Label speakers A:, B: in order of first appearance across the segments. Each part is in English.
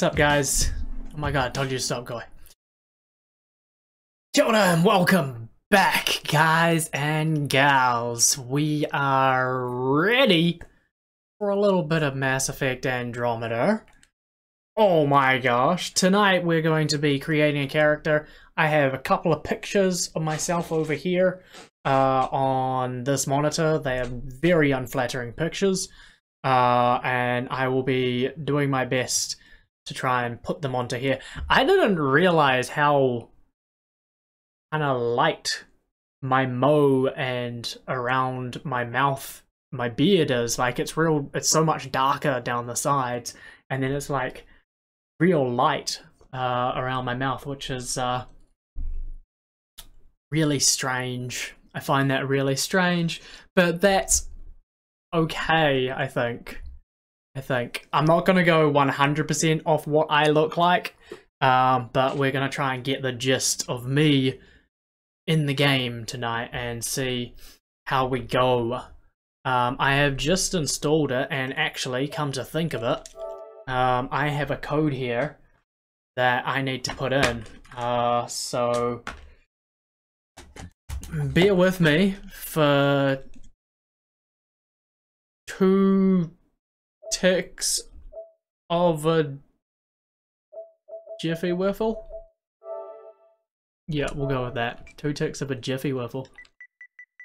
A: What's up, guys? Oh my god, I told you to stop going. Jonah, welcome back, guys and gals. We are ready for a little bit of Mass Effect Andromeda. Oh my gosh, tonight we're going to be creating a character. I have a couple of pictures of myself over here uh, on this monitor. They are very unflattering pictures. Uh, and I will be doing my best to try and put them onto here. I didn't realize how kind of light my mo and around my mouth, my beard is. Like it's real, it's so much darker down the sides, and then it's like real light uh, around my mouth, which is uh, really strange. I find that really strange, but that's okay, I think. I think. I'm not going to go 100% off what I look like, um, but we're going to try and get the gist of me in the game tonight and see how we go. Um, I have just installed it, and actually, come to think of it, um, I have a code here that I need to put in. Uh, so, bear with me for two ticks of a Jiffy Wiffle? Yeah, we'll go with that. Two ticks of a Jiffy Wiffle.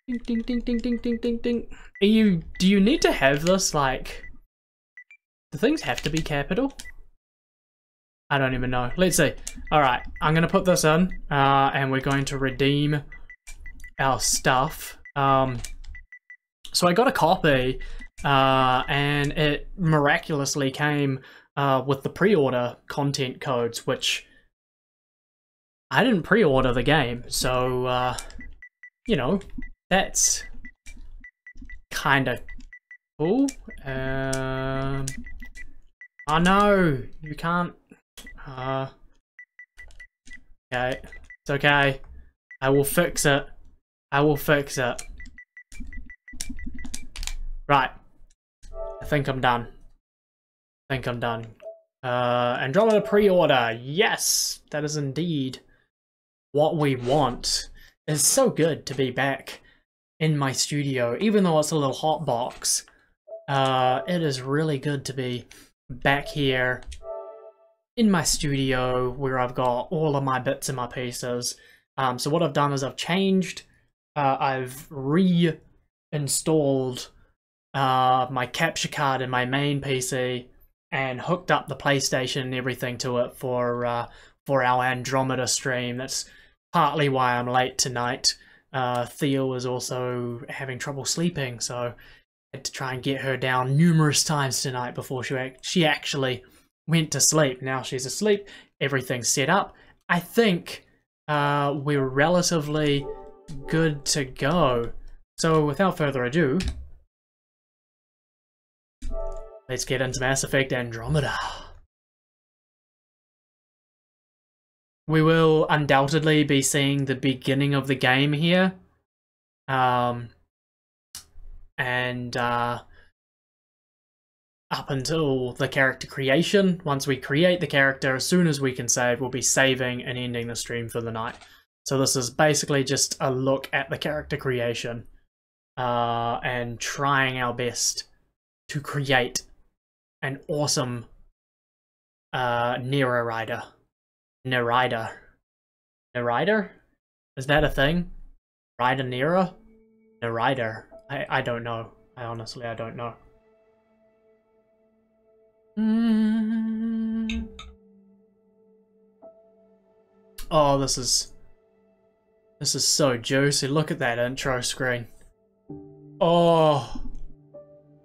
A: Ding ding ding ding ding ding ding ding. Are you do you need to have this like do things have to be capital? I don't even know. Let's see. Alright, I'm gonna put this in, uh, and we're going to redeem our stuff. Um so I got a copy uh, and it miraculously came uh, with the pre-order content codes, which I didn't pre-order the game, so uh, you know that's kind of cool. Um, oh no, you can't. Uh, okay, it's okay. I will fix it. I will fix it. Right. I think I'm done. I think I'm done. Uh, Andromeda pre-order. Yes, that is indeed what we want. It's so good to be back in my studio, even though it's a little hot box. Uh, it is really good to be back here in my studio where I've got all of my bits and my pieces. Um, so what I've done is I've changed, uh, I've reinstalled uh, my capture card in my main PC and hooked up the PlayStation and everything to it for uh, for our Andromeda stream. That's partly why I'm late tonight. Uh, Theo was also having trouble sleeping, so I had to try and get her down numerous times tonight before she she actually went to sleep. Now she's asleep, everything's set up. I think uh, we're relatively good to go. So without further ado, let's get into Mass Effect Andromeda. We will undoubtedly be seeing the beginning of the game here. Um, and uh, up until the character creation. Once we create the character, as soon as we can save, we'll be saving and ending the stream for the night. So this is basically just a look at the character creation uh, and trying our best to create an awesome uh, Nero Ryder. Nerida. Nerider? Is that a thing? Ryder Nera? Nerider. I, I don't know. I honestly, I don't know. Mm. Oh, this is... This is so juicy. Look at that intro screen. Oh.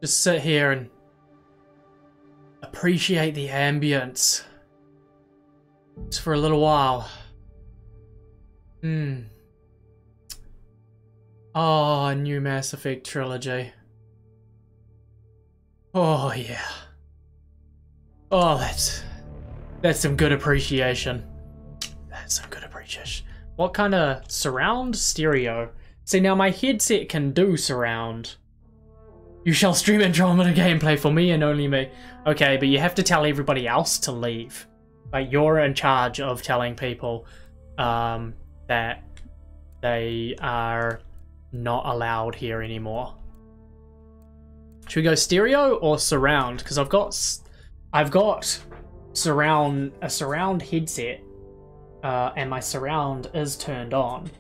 A: Just sit here and appreciate the ambience. Just for a little while. Hmm. Oh, new Mass Effect trilogy. Oh, yeah. Oh, that's that's some good appreciation. That's some good appreciation. What kind of surround stereo? See, now my headset can do surround. You shall stream Andromeda gameplay for me and only me. Okay, but you have to tell everybody else to leave. Like, you're in charge of telling people um, that they are not allowed here anymore. Should we go stereo or surround? Because I've got I've got surround a surround headset, uh, and my surround is turned on.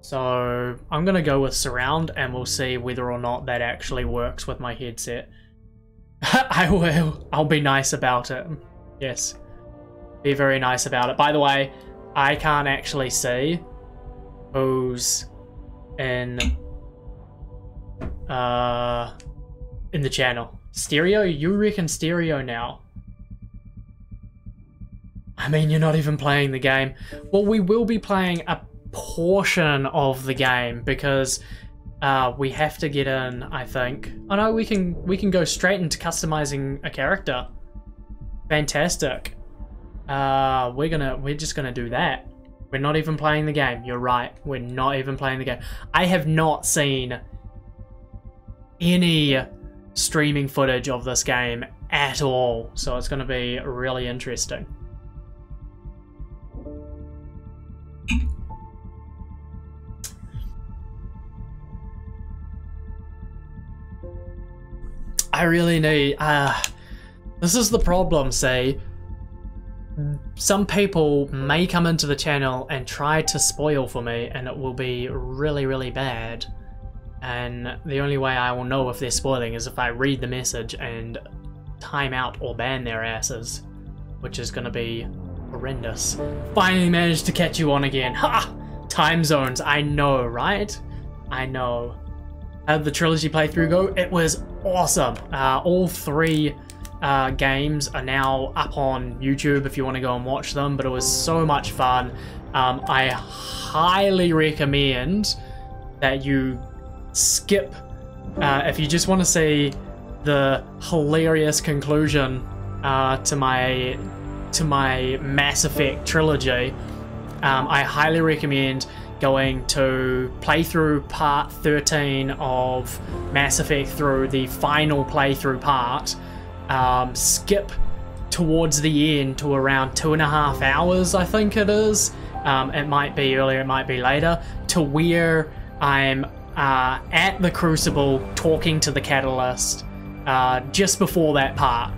A: So I'm gonna go with surround, and we'll see whether or not that actually works with my headset. I will. I'll be nice about it. Yes, be very nice about it. By the way, I can't actually see who's in uh in the channel. Stereo? You reckon stereo now? I mean, you're not even playing the game. Well, we will be playing a portion of the game because uh, we have to get in, I think. Oh no, we can we can go straight into customizing a character. Fantastic. Uh, we're gonna we're just gonna do that. We're not even playing the game. You're right. We're not even playing the game. I have not seen any streaming footage of this game at all, so it's to be really interesting. I really need, uh, this is the problem, See, some people may come into the channel and try to spoil for me and it will be really, really bad and the only way I will know if they're spoiling is if I read the message and time out or ban their asses, which is going to be horrendous. Finally managed to catch you on again. Ha! Time zones, I know, right? I know. How the trilogy playthrough go? It was awesome. Uh, all three uh, games are now up on YouTube if you want to go and watch them, but it was so much fun. Um, I highly recommend that you skip uh, if you just want to see the hilarious conclusion uh, to my to my Mass Effect trilogy, um, I highly recommend going to play through part 13 of Mass Effect through the final playthrough part. Um, skip towards the end to around two and a half hours, I think it is. Um, it might be earlier, it might be later, to where I'm uh, at the Crucible talking to the Catalyst uh, just before that part.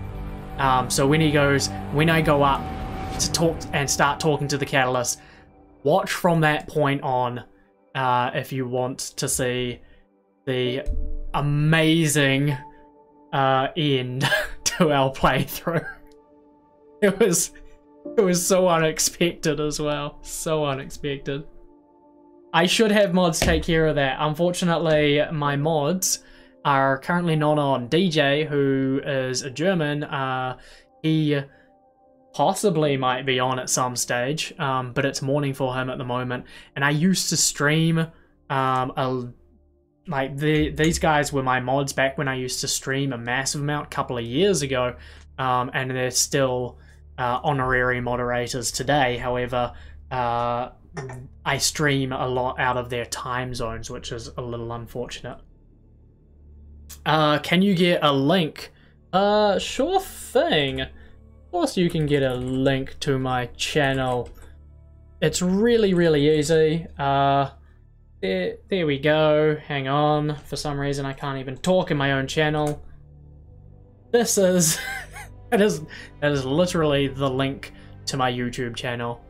A: Um, so when he goes, when I go up to talk and start talking to the Catalyst, watch from that point on uh, if you want to see the amazing uh, end to our playthrough. It was it was so unexpected as well. So unexpected. I should have mods take care of that. Unfortunately, my mods are currently not on. DJ, who is a German, uh, he possibly might be on at some stage, um, but it's morning for him at the moment. And I used to stream um, a like the these guys were my mods back when I used to stream a massive amount a couple of years ago, um, and they're still uh, honorary moderators today. However, uh, I stream a lot out of their time zones, which is a little unfortunate. Uh, can you get a link? Uh, sure thing. Course you can get a link to my channel. It's really, really easy. Uh, there, there we go. Hang on. For some reason I can't even talk in my own channel. This is... that is that is literally the link to my YouTube channel.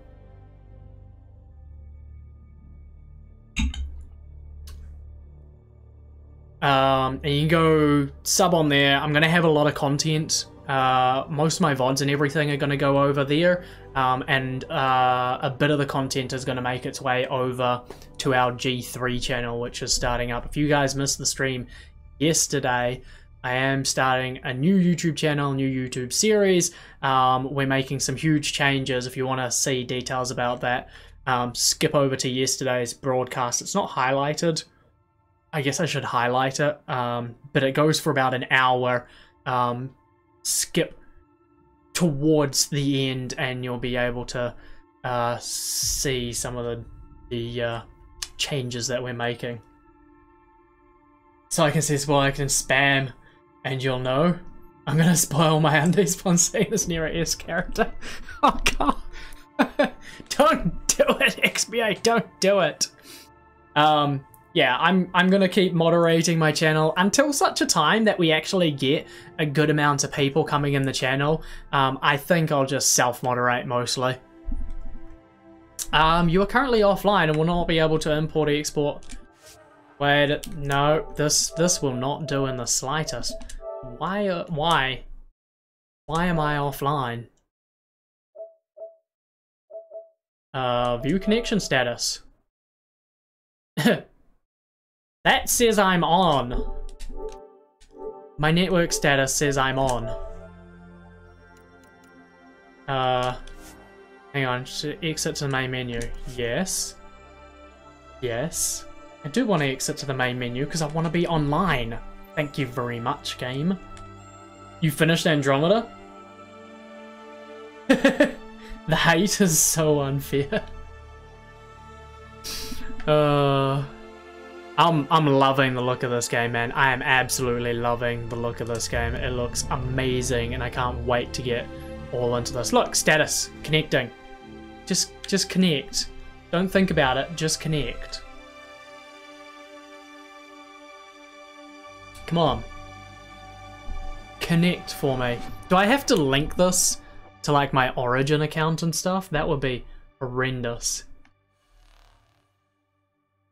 A: Um, and you can go sub on there. I'm going to have a lot of content. Uh, most of my VODs and everything are going to go over there. Um, and uh, a bit of the content is going to make its way over to our G3 channel, which is starting up. If you guys missed the stream yesterday, I am starting a new YouTube channel, new YouTube series. Um, we're making some huge changes. If you want to see details about that, um, skip over to yesterday's broadcast. It's not highlighted. I guess I should highlight it, um, but it goes for about an hour. Um, skip towards the end, and you'll be able to uh, see some of the the uh, changes that we're making. So I can see well, I can spam, and you'll know. I'm gonna spoil my undies upon seeing this Nero S character. Oh god. don't do it, XBA, don't do it. Um yeah, I'm I'm gonna keep moderating my channel until such a time that we actually get a good amount of people coming in the channel. Um, I think I'll just self-moderate mostly. Um, you are currently offline and will not be able to import or export. Wait, no, this this will not do in the slightest. Why? Uh, why? Why am I offline? Uh, view connection status. That says I'm on. My network status says I'm on. Uh, hang on, exit to the main menu. Yes. Yes. I do want to exit to the main menu because I want to be online. Thank you very much, game. You finished Andromeda? the hate is so unfair. uh... I'm I'm loving the look of this game, man. I am absolutely loving the look of this game. It looks amazing, and I can't wait to get all into this. Look, status connecting. Just just connect. Don't think about it. Just connect. Come on. Connect for me. Do I have to link this to like my Origin account and stuff? That would be horrendous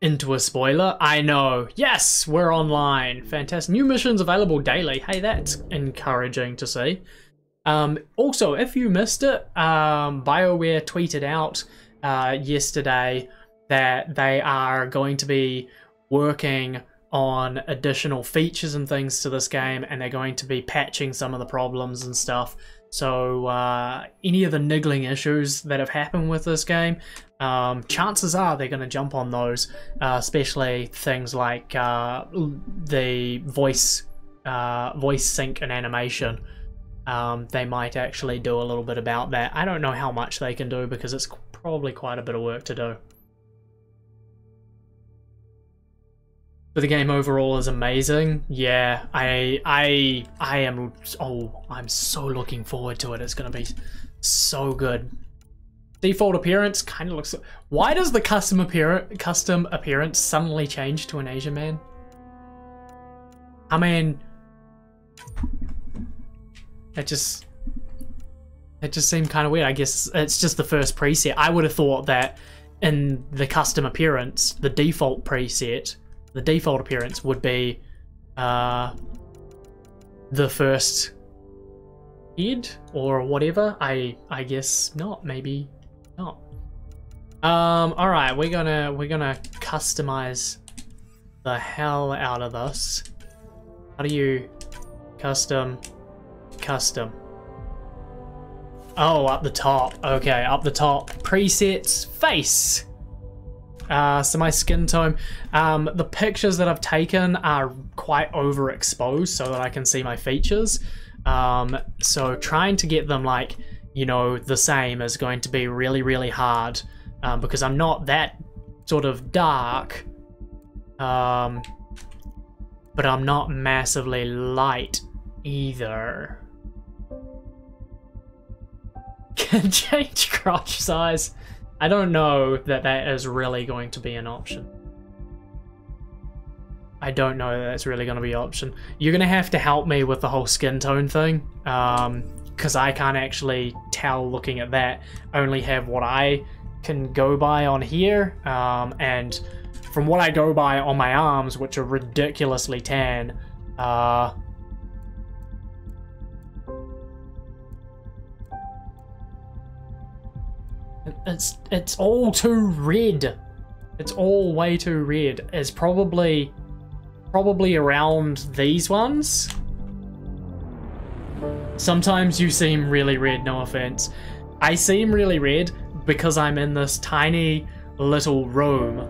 A: into a spoiler. I know. Yes, we're online. Fantastic. New missions available daily. Hey, that's encouraging to see. Um, also, if you missed it, um, BioWare tweeted out uh, yesterday that they are going to be working on additional features and things to this game and they're going to be patching some of the problems and stuff. So uh, any of the niggling issues that have happened with this game, um, chances are they're going to jump on those, uh, especially things like uh, the voice uh, voice sync and animation. Um, they might actually do a little bit about that. I don't know how much they can do because it's probably quite a bit of work to do. But the game overall is amazing. Yeah, I I I am oh, I'm so looking forward to it. It's going to be so good. Default appearance kind of looks. Why does the custom appear custom appearance suddenly change to an Asian man? I mean, it just it just seemed kind of weird. I guess it's just the first preset. I would have thought that in the custom appearance, the default preset, the default appearance would be uh, the first head or whatever. I I guess not. Maybe not. Um. All right. We're gonna we're gonna customize the hell out of this. How do you custom custom? Oh, up the top. Okay, up the top. Presets, face. Uh, so my skin tone, um, the pictures that I've taken are quite overexposed so that I can see my features. Um, so trying to get them like, you know, the same is going to be really, really hard um, because I'm not that sort of dark, um, but I'm not massively light either. can change crotch size. I don't know that that is really going to be an option. I don't know that that's really going to be an option. You're going to have to help me with the whole skin tone thing, because um, I can't actually tell looking at that. Only have what I can go by on here, um, and from what I go by on my arms, which are ridiculously tan, uh, It's it's all too red. It's all way too red. It's probably probably around these ones. Sometimes you seem really red, no offense. I seem really red because I'm in this tiny little room.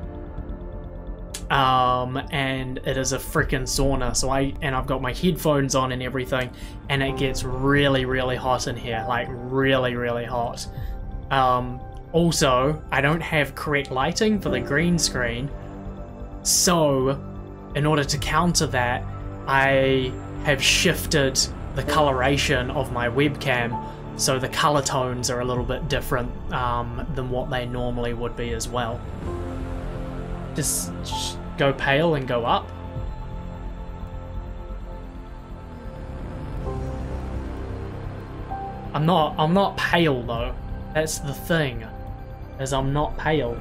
A: Um, and it is a freaking sauna, so I, and I've got my headphones on and everything, and it gets really, really hot in here, like really, really hot. Um, also, I don't have correct lighting for the green screen, so in order to counter that, I have shifted the coloration of my webcam so the color tones are a little bit different um, than what they normally would be as well. Just go pale and go up. I'm not I'm not pale though. That's the thing. As I'm not pale.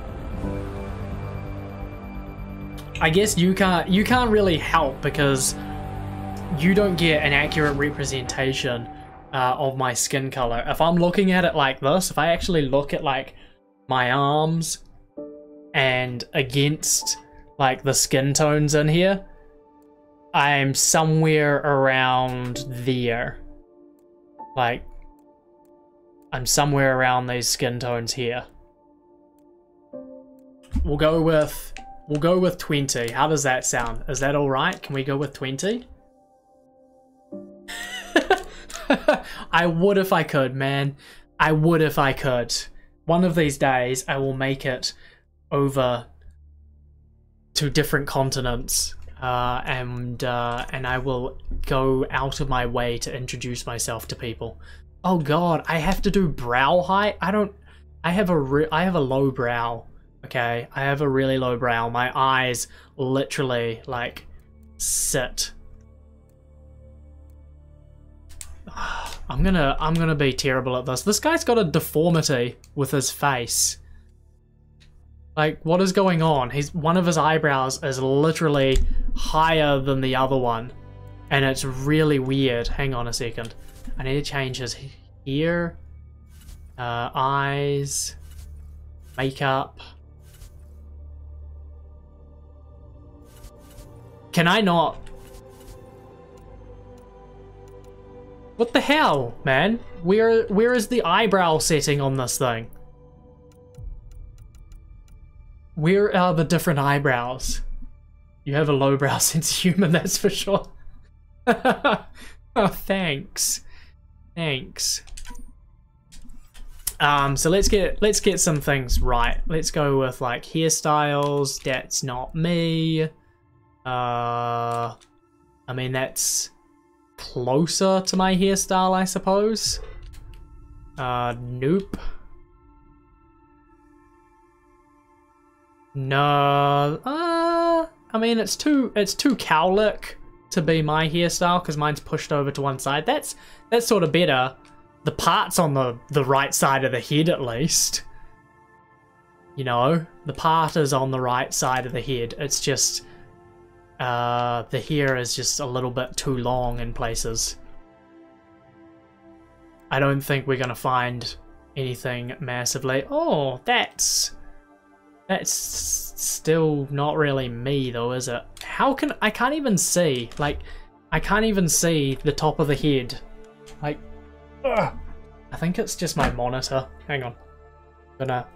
A: I guess you can't you can't really help because you don't get an accurate representation uh, of my skin color. If I'm looking at it like this, if I actually look at like my arms and against like the skin tones in here, I'm somewhere around there. Like I'm somewhere around these skin tones here. We'll go with we'll go with 20. How does that sound? Is that all right? Can we go with 20? I would if I could, man. I would if I could. One of these days I will make it over to different continents uh, and uh, and I will go out of my way to introduce myself to people. Oh god, I have to do brow height? I don't... I have a I have a low brow, okay? I have a really low brow. My eyes literally, like, sit. I'm gonna, I'm gonna be terrible at this. This guy's got a deformity with his face. Like, what is going on? He's One of his eyebrows is literally higher than the other one. And it's really weird. Hang on a second. I need to change his ear, uh, eyes, makeup. Can I not? What the hell, man? Where where is the eyebrow setting on this thing? Where are the different eyebrows? You have a lowbrow sense of humor, that's for sure. oh, thanks. Thanks. Um, so let's get let's get some things right. Let's go with like hairstyles. That's not me. Uh, I mean that's closer to my hairstyle, I suppose. Uh, nope. No, uh, I mean it's too it's too cowlick to be my hairstyle because mine's pushed over to one side. That's that's sort of better. The part's on the the right side of the head at least. You know, the part is on the right side of the head. It's just uh, the hair is just a little bit too long in places. I don't think we're gonna find anything massively. Oh, that's that's still not really me though, is it? How can I can't even see like I can't even see the top of the head. I think it's just my monitor. Hang on, I'm gonna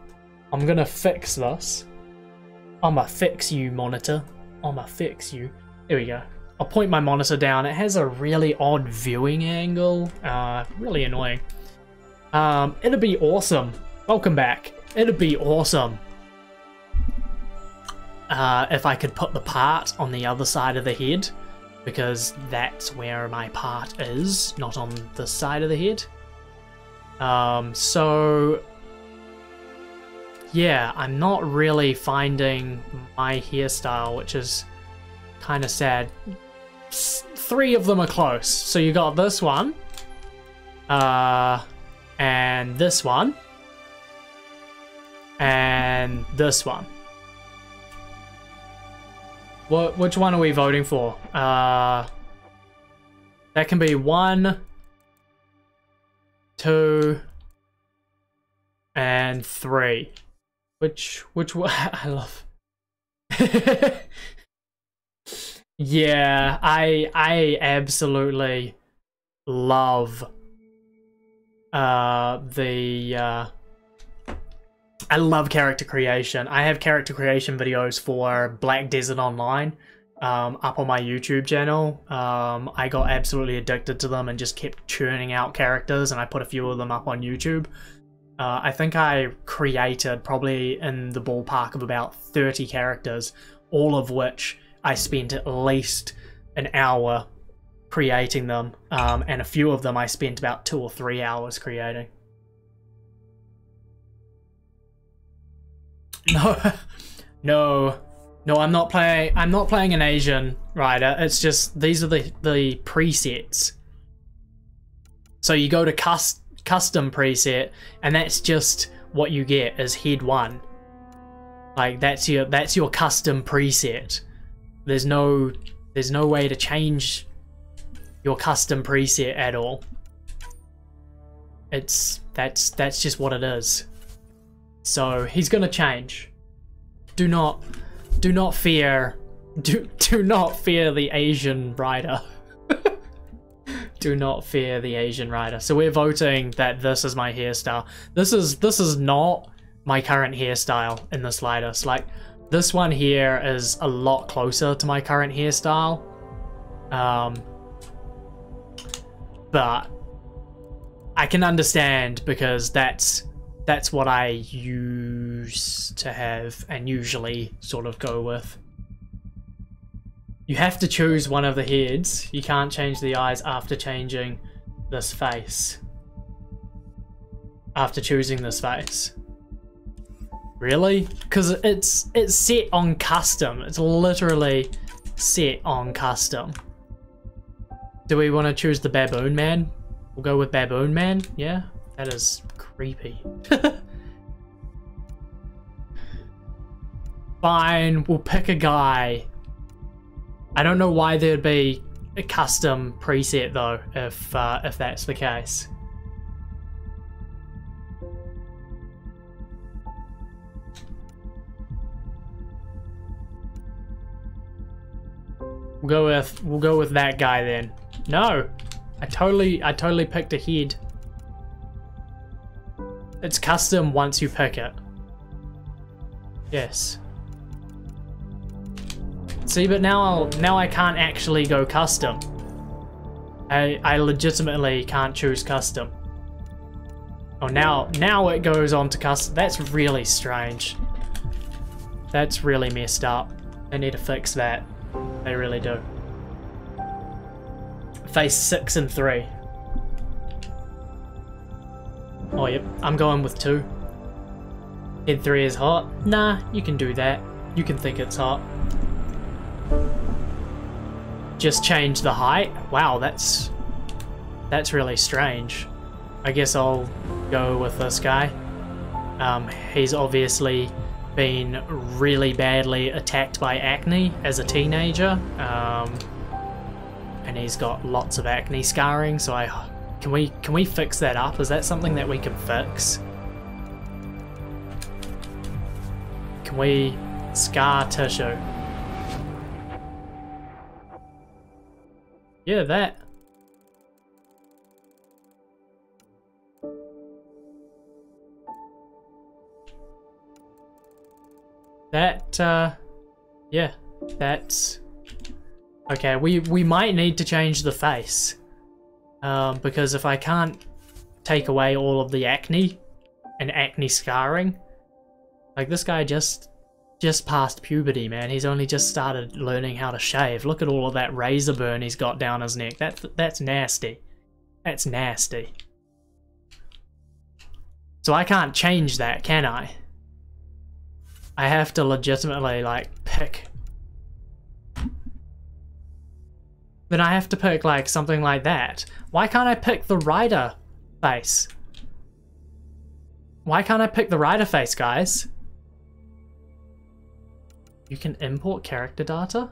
A: I'm gonna fix this. I'ma fix you, monitor. I'ma fix you. There we go. I'll point my monitor down. It has a really odd viewing angle. Uh, really annoying. Um, it'd be awesome. Welcome back. It'd be awesome. Uh, if I could put the part on the other side of the head, because that's where my part is, not on the side of the head. Um, so yeah, I'm not really finding my hairstyle, which is kind of sad. three of them are close. So you got this one, uh, and this one, and this one. What? Which one are we voting for? Uh, that can be one, two, and three. Which, which one? I love. yeah, I, I absolutely love uh, the, uh, I love character creation. I have character creation videos for Black Desert Online um, up on my YouTube channel. Um, I got absolutely addicted to them and just kept churning out characters, and I put a few of them up on YouTube. Uh, I think I created probably in the ballpark of about 30 characters, all of which I spent at least an hour creating them, um, and a few of them I spent about two or three hours creating. No, no, no. I'm not playing. I'm not playing an Asian Ryder. It's just these are the the presets. So you go to cust custom preset, and that's just what you get as head one. Like that's your that's your custom preset. There's no there's no way to change your custom preset at all. It's that's that's just what it is. So he's gonna change. Do not do not fear do do not fear the Asian Ryder. do not fear the Asian Ryder. So we're voting that this is my hairstyle. This is this is not my current hairstyle in the slightest. Like this one here is a lot closer to my current hairstyle. Um, but I can understand because that's that's what I used to have and usually sort of go with. You have to choose one of the heads. You can't change the eyes after changing this face. After choosing this face. Really? Because it's it's set on custom. It's literally set on custom. Do we want to choose the baboon man? We'll go with baboon man. Yeah, that is creepy. Fine, we'll pick a guy I don't know why there'd be a custom preset though, if uh, if that's the case. We'll go with we'll go with that guy then. No, I totally I totally picked a head. It's custom once you pick it. Yes. See, but now I'll, now I can't actually go custom. I, I legitimately can't choose custom. Oh, now, now it goes on to custom. That's really strange. That's really messed up. They need to fix that. They really do. Phase 6 and 3. Oh, yep. I'm going with 2. Head 3 is hot. Nah, you can do that. You can think it's hot. Just change the height? Wow, that's... That's really strange. I guess I'll go with this guy. Um, he's obviously been really badly attacked by acne as a teenager. Um, and he's got lots of acne scarring, so I... Can we, can we fix that up? Is that something that we can fix? Can we scar tissue? Yeah, that. That, uh, yeah, that's... Okay, we, we might need to change the face. Um, because if I can't take away all of the acne and acne scarring, like this guy just just past puberty, man. He's only just started learning how to shave. Look at all of that razor burn he's got down his neck. That's that's nasty. That's nasty. So I can't change that, can I? I have to legitimately, like, pick... Then I have to pick, like, something like that. Why can't I pick the Ryder face? Why can't I pick the Ryder face, guys? You can import character data?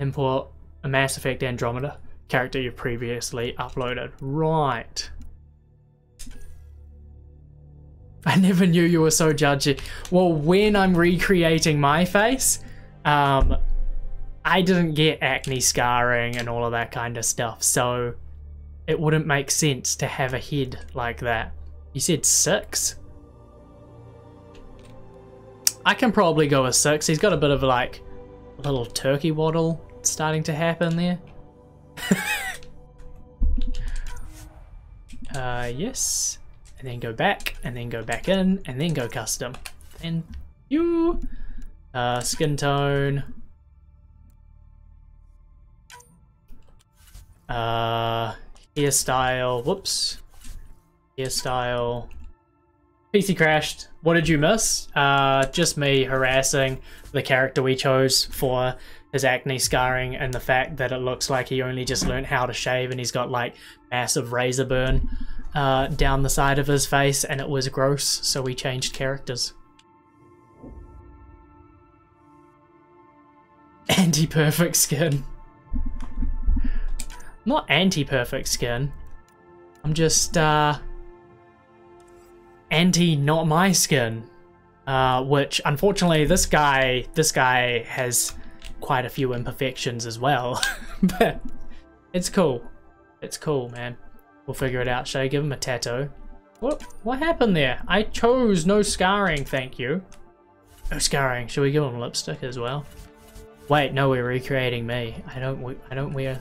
A: Import a Mass Effect Andromeda character you previously uploaded. Right. I never knew you were so judgy. Well, when I'm recreating my face, um, I didn't get acne scarring and all of that kind of stuff, so it wouldn't make sense to have a head like that. You said six? I can probably go with six. He's got a bit of like a little turkey waddle starting to happen there. uh, yes and then go back, and then go back in, and then go custom. And you, uh, skin tone, uh, hairstyle, whoops, hairstyle, PC crashed. What did you miss? Uh, just me harassing the character we chose for his acne scarring and the fact that it looks like he only just learned how to shave and he's got like massive razor burn uh, down the side of his face and it was gross, so we changed characters. Anti-perfect skin. Not anti-perfect skin. I'm just, uh... Anti-not my skin. Uh, which, unfortunately, this guy, this guy has quite a few imperfections as well. but it's cool. It's cool, man. We'll figure it out. Should I give him a tattoo? What what happened there? I chose no scarring, thank you. No scarring. Should we give him lipstick as well? Wait, no, we're recreating me. I don't I don't wear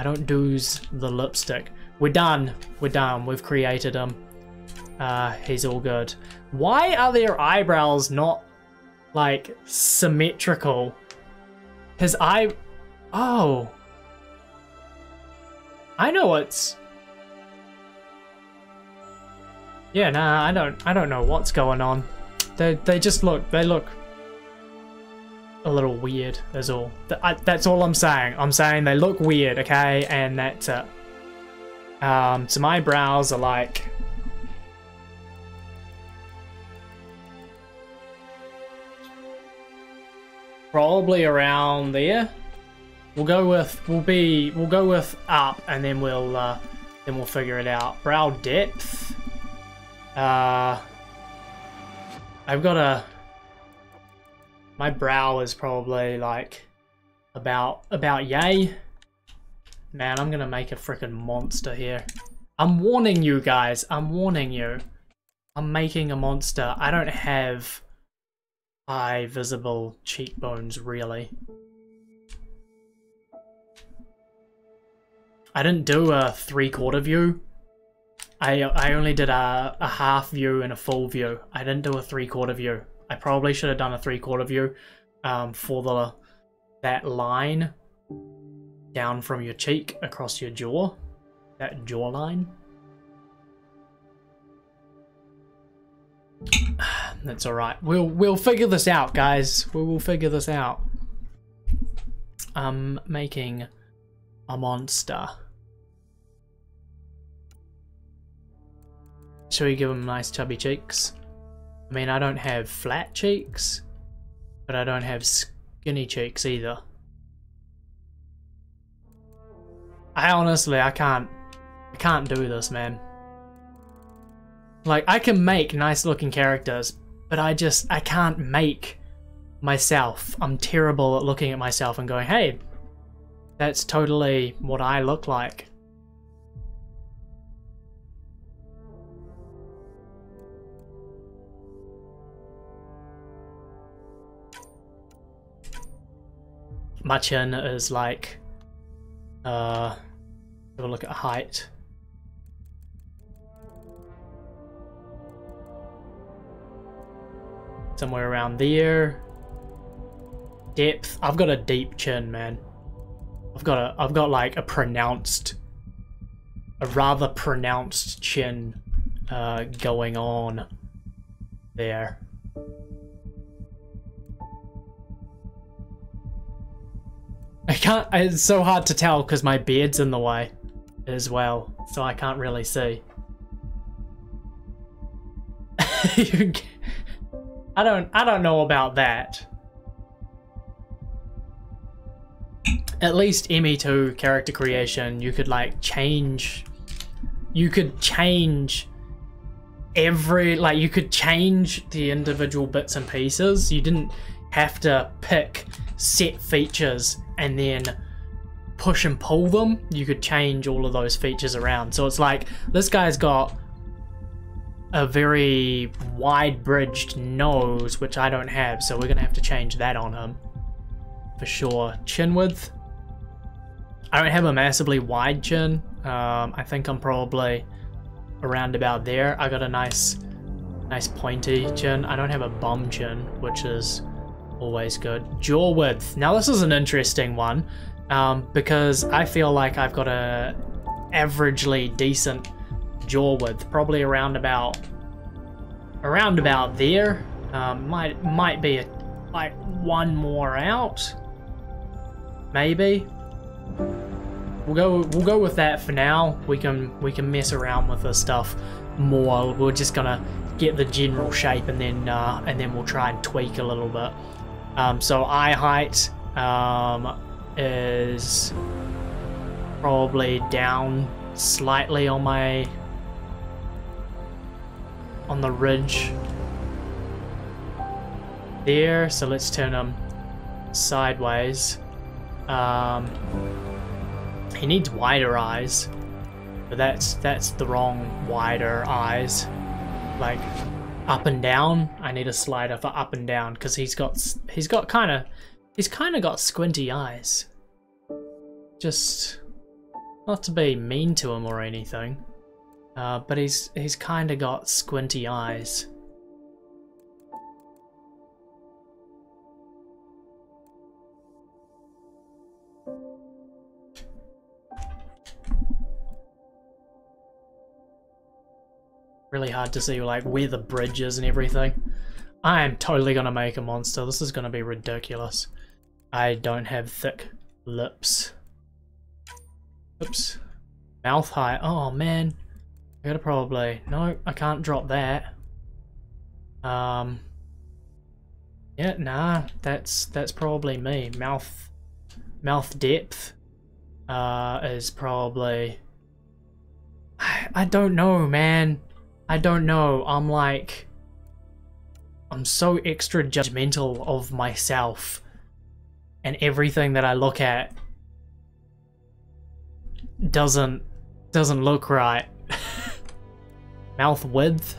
A: I don't do's the lipstick. We're done. We're done. We've created him. Uh, he's all good. Why are their eyebrows not like symmetrical? His eye Oh. I know what's Yeah, nah, I don't, I don't know what's going on. They, they just look, they look a little weird. That's all. That's all I'm saying. I'm saying they look weird, okay, and that's it. Um, so my brows are like. Probably around there. We'll go with we'll be we'll go with up and then we'll uh, then we'll figure it out. Brow depth. Uh, I've got a... My brow is probably like about about yay. Man, I'm gonna make a freaking monster here. I'm warning you guys. I'm warning you. I'm making a monster. I don't have high visible cheekbones really. I didn't do a three quarter view I, I only did a, a half view and a full view. I didn't do a three-quarter view. I probably should have done a three-quarter view um, for the that line down from your cheek across your jaw. That jawline. That's all right. We'll we'll figure this out, guys. We will figure this out. I'm making a monster. Should we give him nice chubby cheeks? I mean, I don't have flat cheeks, but I don't have skinny cheeks either. I honestly, I can't, I can't do this, man. Like, I can make nice looking characters, but I just, I can't make myself. I'm terrible at looking at myself and going, hey, that's totally what I look like. My chin is like, uh, have a look at height. Somewhere around there. Depth. I've got a deep chin, man. I've got a I've got like a pronounced a rather pronounced chin uh, going on there. I can't, it's so hard to tell because my beard's in the way as well, so I can't really see. I don't, I don't know about that. at least ME2 character creation, you could like change, you could change every, like you could change the individual bits and pieces. You didn't have to pick set features and then push and pull them. You could change all of those features around. So it's like, this guy's got a very wide bridged nose, which I don't have, so we're gonna have to change that on him. For sure. Chin width, I don't have a massively wide chin. Um, I think I'm probably around about there. I got a nice, nice pointy chin. I don't have a bum chin, which is always good. Jaw width. Now this is an interesting one um, because I feel like I've got a averagely decent jaw width, probably around about around about there. Um, might might be a, like one more out, maybe. We'll go we'll go with that for now. We can we can mess around with this stuff more. We're just gonna get the general shape and then uh, and then we'll try and tweak a little bit. Um, so eye height um, is probably down slightly on my on the ridge there. So let's turn them sideways. Um, he needs wider eyes. But that's that's the wrong wider eyes. Like up and down. I need a slider for up and down because he's got he's got kind of he's kind of got squinty eyes. Just not to be mean to him or anything, uh, but he's he's kind of got squinty eyes. Really hard to see like where the bridge is and everything. I am totally gonna make a monster. This is gonna be ridiculous. I don't have thick lips. Oops. Mouth height. Oh man. I gotta probably no, I can't drop that. Um Yeah, nah, that's that's probably me. Mouth mouth depth uh is probably I, I don't know, man. I don't know, I'm like... I'm so extra judgmental of myself and everything that I look at doesn't doesn't look right. mouth width?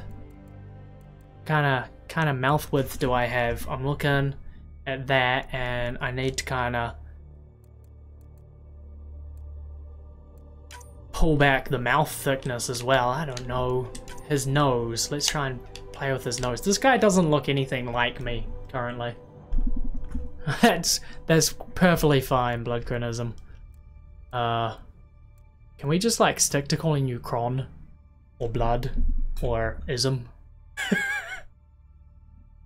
A: Kinda kinda mouth width do I have? I'm looking at that and I need to kinda pull back the mouth thickness as well. I don't know. His nose. Let's try and play with his nose. This guy doesn't look anything like me currently. that's that's perfectly fine, Blood Cronism. Uh, can we just like stick to calling you Cron? Or Blood? Or Ism?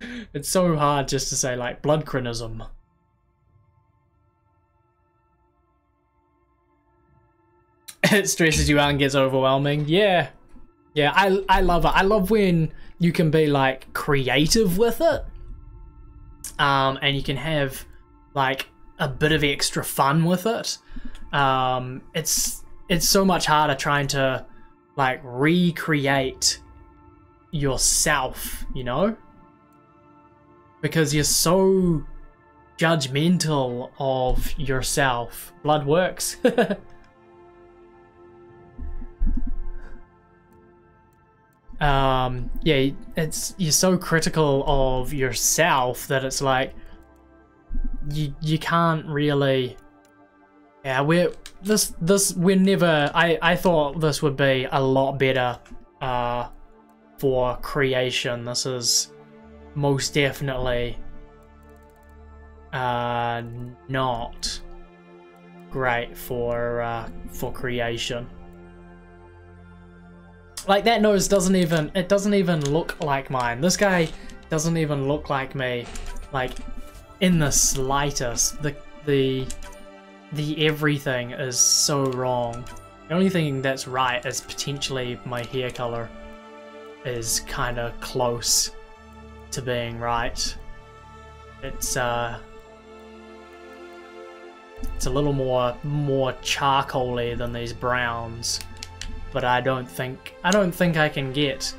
A: it's so hard just to say like blood chronism. It stresses you out and gets overwhelming. Yeah. Yeah, I I love it. I love when you can be like creative with it. Um and you can have like a bit of extra fun with it. Um it's it's so much harder trying to like recreate yourself, you know? Because you're so judgmental of yourself. Blood works. um yeah it's you're so critical of yourself that it's like you you can't really yeah we're this this we're never i i thought this would be a lot better uh for creation. This is most definitely uh not great for uh for creation like that nose doesn't even, it doesn't even look like mine. This guy doesn't even look like me, like in the slightest. The, the, the everything is so wrong. The only thing that's right is potentially my hair color is kind of close to being right. It's uh it's a little more more charcoaly than these browns but I don't think I don't think I can get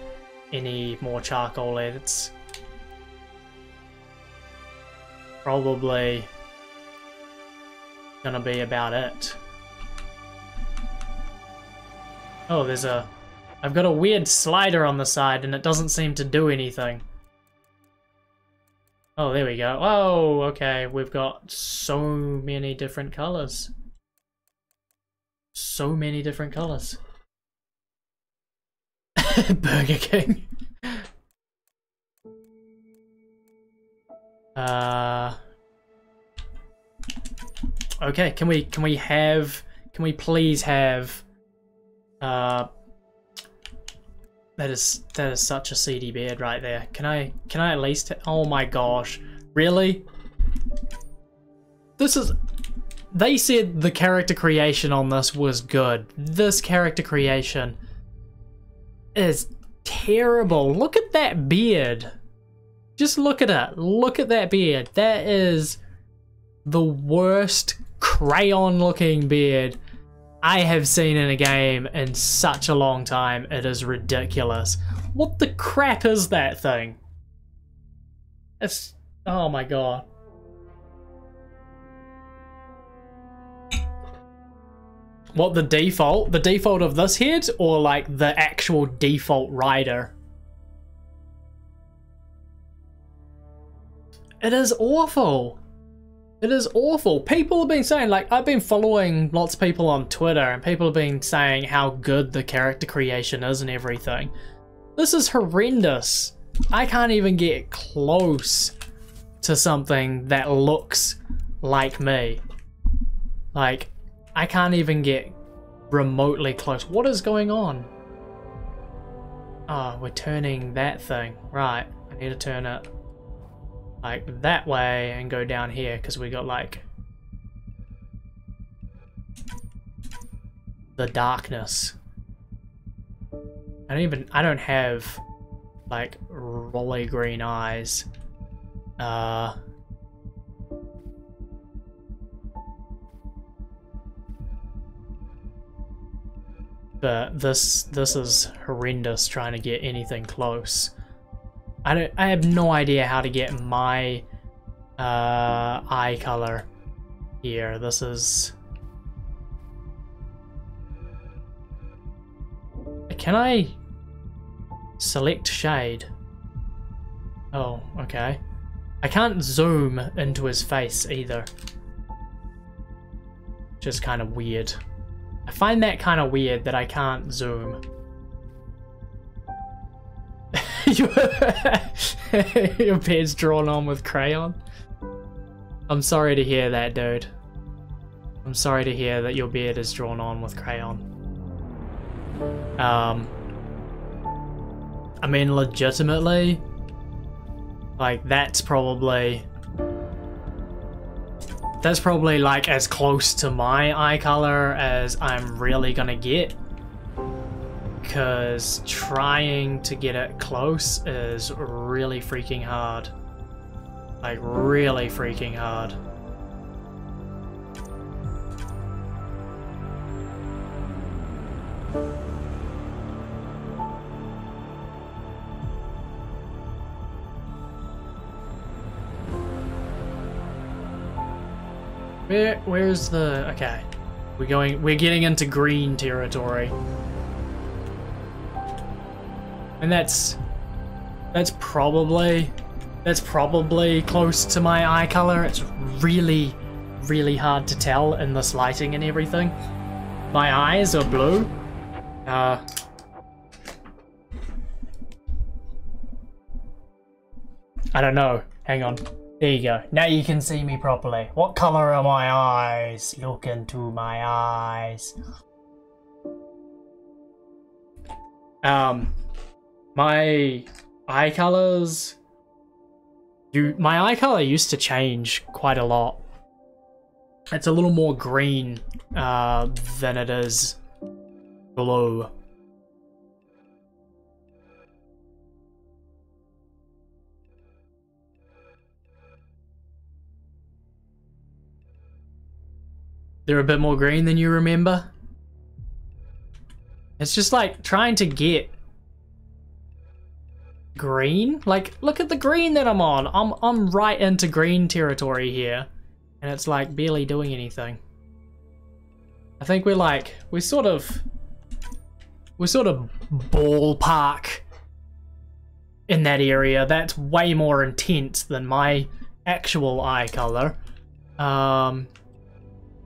A: any more charcoal. It's probably gonna be about it. Oh, there's a... I've got a weird slider on the side and it doesn't seem to do anything. Oh, there we go. Oh, okay. We've got so many different colors. So many different colors. Burger King. Uh. Okay, can we can we have can we please have uh that is that is such a seedy beard right there. Can I can I at least oh my gosh. Really? This is they said the character creation on this was good. This character creation is terrible. Look at that beard. Just look at it. Look at that beard. That is the worst crayon looking beard I have seen in a game in such a long time. It is ridiculous. What the crap is that thing? It's... Oh my god. What, the default? The default of this head? Or like the actual default Ryder? It is awful. It is awful. People have been saying, like, I've been following lots of people on Twitter, and people have been saying how good the character creation is and everything. This is horrendous. I can't even get close to something that looks like me. Like, I can't even get remotely close. What is going on? Oh, we're turning that thing. Right, I need to turn it like that way and go down here because we got like the darkness. I don't even, I don't have like rolly green eyes. Uh, But this this is horrendous trying to get anything close. I don't I have no idea how to get my uh, eye color here. This is Can I select shade? Oh, okay. I can't zoom into his face either. Just kind of weird. I find that kind of weird that I can't zoom. Your beard's drawn on with crayon? I'm sorry to hear that, dude. I'm sorry to hear that your beard is drawn on with crayon. Um, I mean, legitimately, Like, that's probably... That's probably, like, as close to my eye color as I'm really gonna get. Because trying to get it close is really freaking hard. Like, really freaking hard. Where, where's the, okay. We're going, we're getting into green territory. And that's, that's probably, that's probably close to my eye color. It's really, really hard to tell in this lighting and everything. My eyes are blue. Uh, I don't know. Hang on. There you go. Now you can see me properly. What color are my eyes? Look into my eyes. Um, my eye colors. You, my eye color used to change quite a lot. It's a little more green uh, than it is blue. They're a bit more green than you remember. It's just like trying to get green. Like, look at the green that I'm on. I'm I'm right into green territory here. And it's like barely doing anything. I think we're like we're sort of we're sort of ballpark in that area. That's way more intense than my actual eye color. Um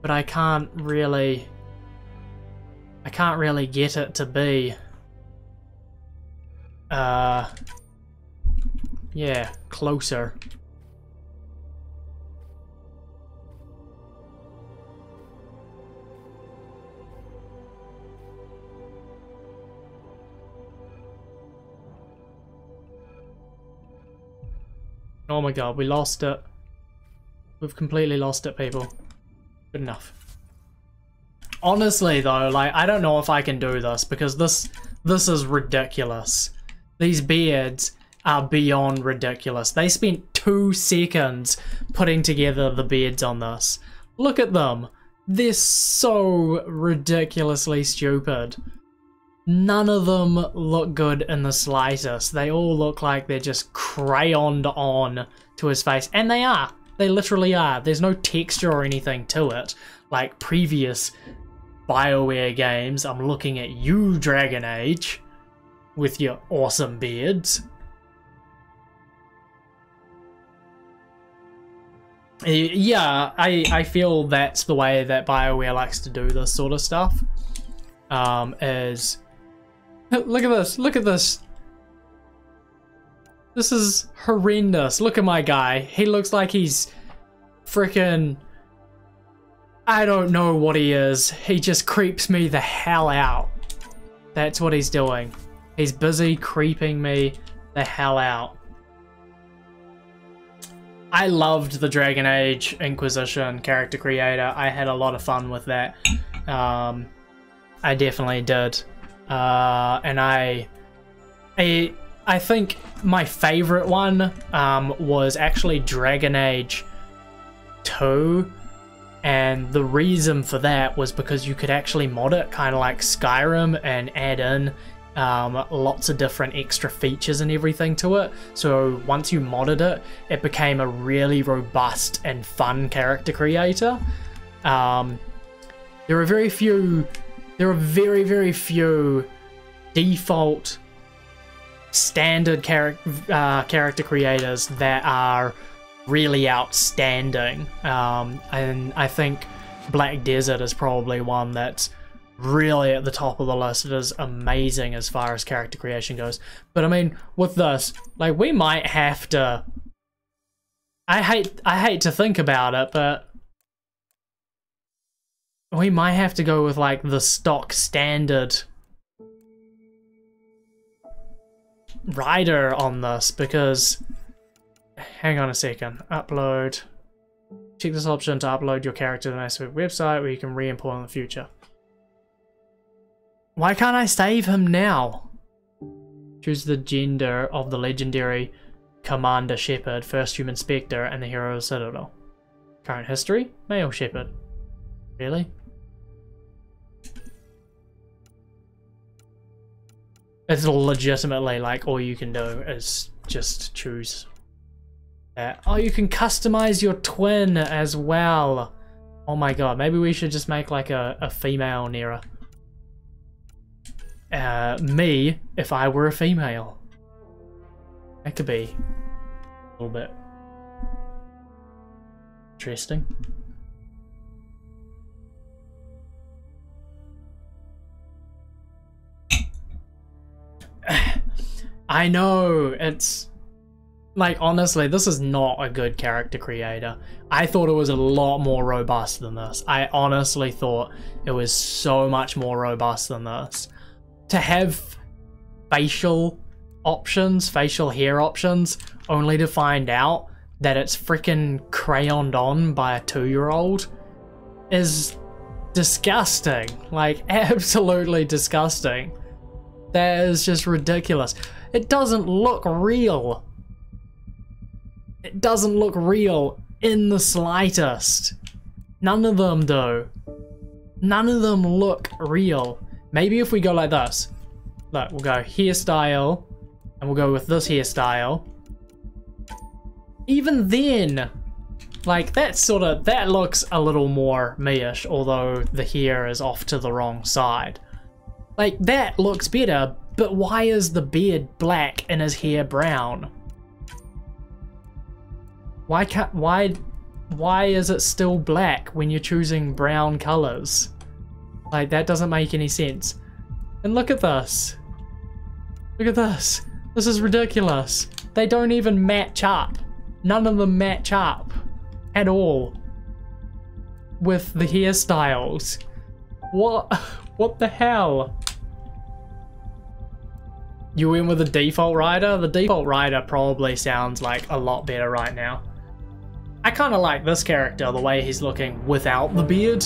A: but I can't really... I can't really get it to be... Uh... Yeah, closer. Oh my god, we lost it. We've completely lost it, people. Good enough. Honestly though, like I don't know if I can do this because this this is ridiculous. These beards are beyond ridiculous. They spent two seconds putting together the beards on this. Look at them. They're so ridiculously stupid. None of them look good in the slightest. They all look like they're just crayoned on to his face. And they are. They literally are. There's no texture or anything to it. Like previous BioWare games, I'm looking at you, Dragon Age, with your awesome beards. Yeah, I, I feel that's the way that BioWare likes to do this sort of stuff. Um, is... Look at this, look at this. This is horrendous. Look at my guy. He looks like he's freaking... I don't know what he is. He just creeps me the hell out. That's what he's doing. He's busy creeping me the hell out. I loved the Dragon Age Inquisition character creator. I had a lot of fun with that. Um, I definitely did. Uh, and I, I I think my favorite one um, was actually Dragon Age 2. And the reason for that was because you could actually mod it kind of like Skyrim and add in um, lots of different extra features and everything to it. So once you modded it, it became a really robust and fun character creator. Um, there are very few, there are very, very few default standard char uh, character creators that are really outstanding. Um, and I think Black Desert is probably one that's really at the top of the list. It is amazing as far as character creation goes. But I mean, with this, like we might have to. I hate I hate to think about it, but we might have to go with like the stock standard Ryder on this because hang on a second. Upload. Check this option to upload your character to the Mass website where you can re-import in the future. Why can't I save him now? Choose the gender of the legendary Commander Shepard, first human Spectre, and the hero of Citadel. Current history? Male Shepard. Really? It's legitimately like all you can do is just choose that. Oh, you can customize your twin as well. Oh my god, maybe we should just make like a, a female Nera. Uh, me, if I were a female. That could be a little bit interesting. I know, it's... Like, honestly, this is not a good character creator. I thought it was a lot more robust than this. I honestly thought it was so much more robust than this. To have facial options, facial hair options, only to find out that it's freaking crayoned on by a two-year-old is disgusting. Like, absolutely disgusting. That is just ridiculous. It doesn't look real. It doesn't look real in the slightest. None of them do. None of them look real. Maybe if we go like this. Look, we'll go hairstyle, and we'll go with this hairstyle. Even then, like that sort of, that looks a little more me-ish, although the hair is off to the wrong side. Like, that looks better, but why is the beard black and his hair brown? Why can't, why, why is it still black when you're choosing brown colors? Like, that doesn't make any sense. And look at this. Look at this. This is ridiculous. They don't even match up. None of them match up at all with the hairstyles. What? What the hell? You win with the default Ryder? The default Ryder probably sounds like a lot better right now. I kind of like this character, the way he's looking without the beard.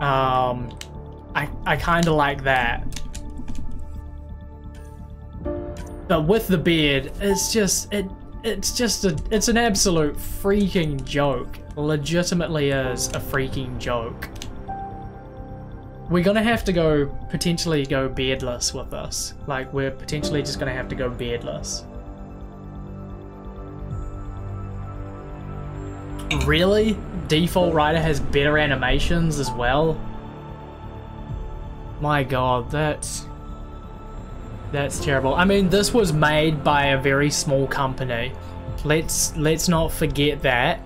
A: Um, I, I kind of like that. But with the beard, it's just, it, it's just a, it's an absolute freaking joke. Legitimately is a freaking joke. We're gonna have to go, potentially go beardless with this. Like, we're potentially just gonna have to go beardless. Really? Default Ryder has better animations as well? My god, that's... That's terrible. I mean, this was made by a very small company. Let's let's not forget that.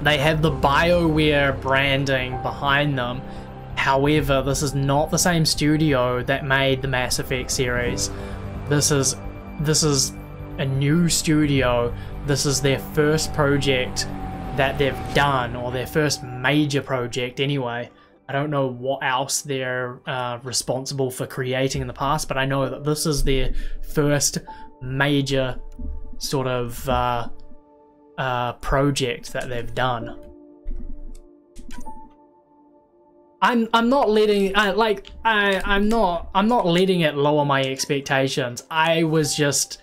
A: They have the BioWare branding behind them However, this is not the same studio that made the Mass Effect series. This is this is a new studio. This is their first project that they've done, or their first major project anyway. I don't know what else they're uh, responsible for creating in the past, but I know that this is their first major sort of uh, uh, project that they've done. I'm I'm not letting I like I I'm not I'm not letting it lower my expectations. I was just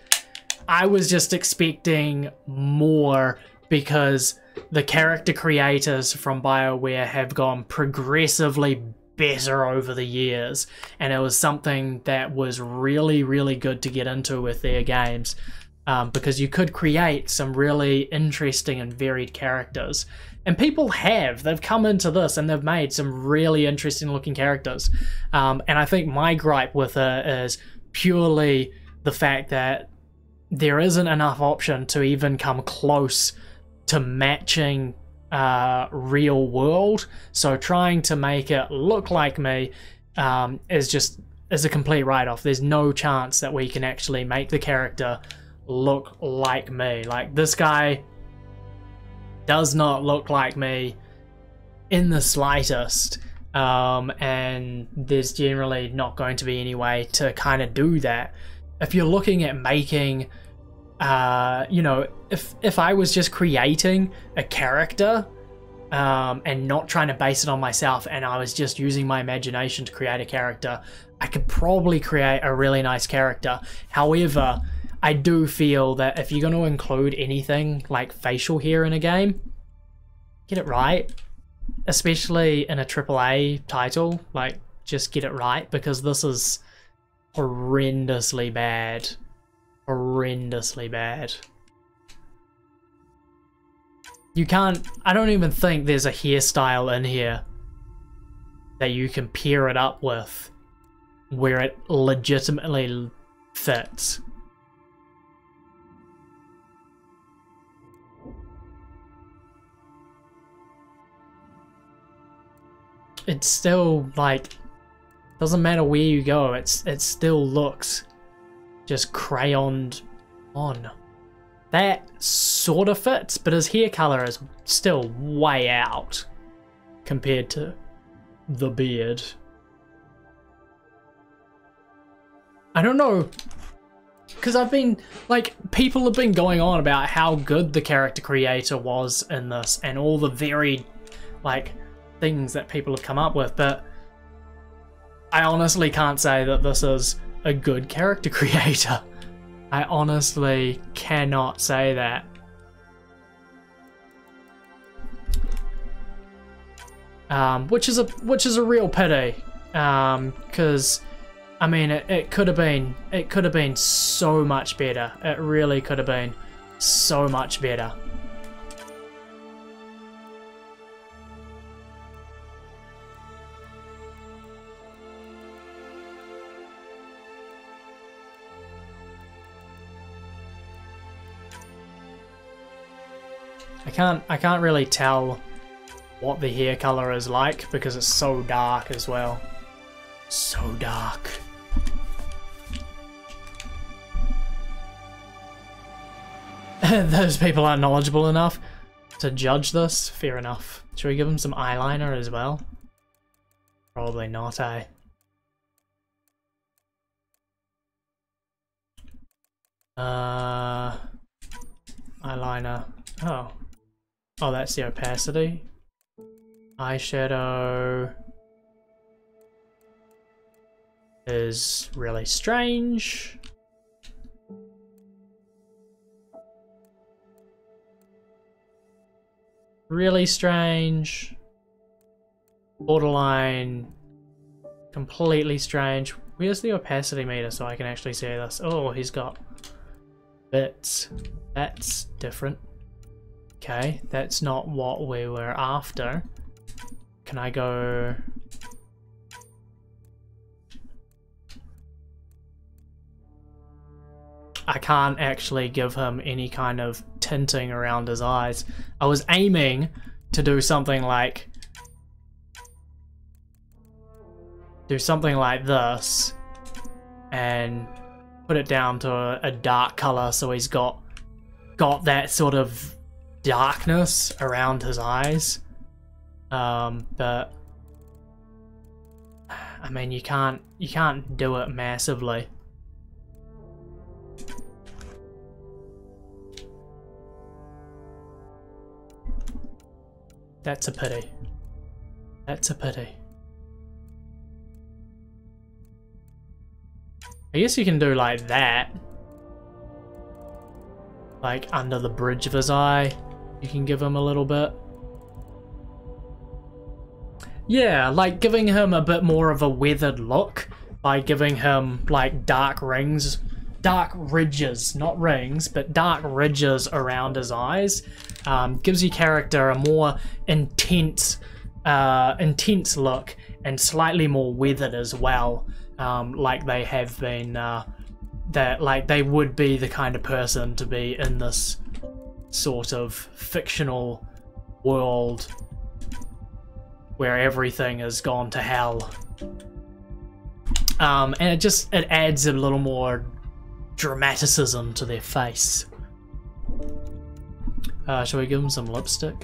A: I was just expecting more because the character creators from BioWare have gone progressively better over the years and it was something that was really really good to get into with their games um, because you could create some really interesting and varied characters and people have. They've come into this and they've made some really interesting looking characters. Um, and I think my gripe with it is purely the fact that there isn't enough option to even come close to matching uh, real world. So trying to make it look like me um, is just is a complete write-off. There's no chance that we can actually make the character look like me. Like this guy does not look like me in the slightest. Um, and there's generally not going to be any way to kind of do that. If you're looking at making uh, you know, if if I was just creating a character um, and not trying to base it on myself, and I was just using my imagination to create a character, I could probably create a really nice character. However, I do feel that if you're going to include anything like facial hair in a game, get it right. Especially in a AAA title, like just get it right because this is horrendously bad. Horrendously bad. You can't, I don't even think there's a hairstyle in here that you can pair it up with where it legitimately fits. It's still like, doesn't matter where you go, it's it still looks just crayoned on. That sort of fits, but his hair color is still way out compared to the beard. I don't know, because I've been, like, people have been going on about how good the character creator was in this and all the very, like, things that people have come up with, but I honestly can't say that this is a good character creator. I honestly cannot say that. Um, which is a which is a real pity, because um, I mean it, it could have been it could have been so much better. It really could have been so much better. I can't I can't really tell what the hair color is like because it's so dark as well. So dark. Those people aren't knowledgeable enough to judge this. Fair enough. Should we give them some eyeliner as well? Probably not, eh? Uh, eyeliner. Oh, Oh, that's the opacity. Eyeshadow is really strange. Really strange. Borderline. Completely strange. Where's the opacity meter so I can actually see this? Oh, he's got bits. That's different. Okay, that's not what we were after. Can I go... I can't actually give him any kind of tinting around his eyes. I was aiming to do something like... Do something like this. And put it down to a, a dark color so he's got got that sort of darkness around his eyes. Um, but I mean, you can't you can't do it massively. That's a pity. That's a pity. I guess you can do like that. Like under the bridge of his eye. You can give him a little bit. Yeah, like giving him a bit more of a weathered look by giving him like dark rings, dark ridges, not rings, but dark ridges around his eyes. Um, gives your character a more intense, uh, intense look and slightly more weathered as well, um, like they have been. Uh, that like they would be the kind of person to be in this sort of fictional world where everything has gone to hell. Um, and it just it adds a little more dramaticism to their face. Uh, shall we give them some lipstick?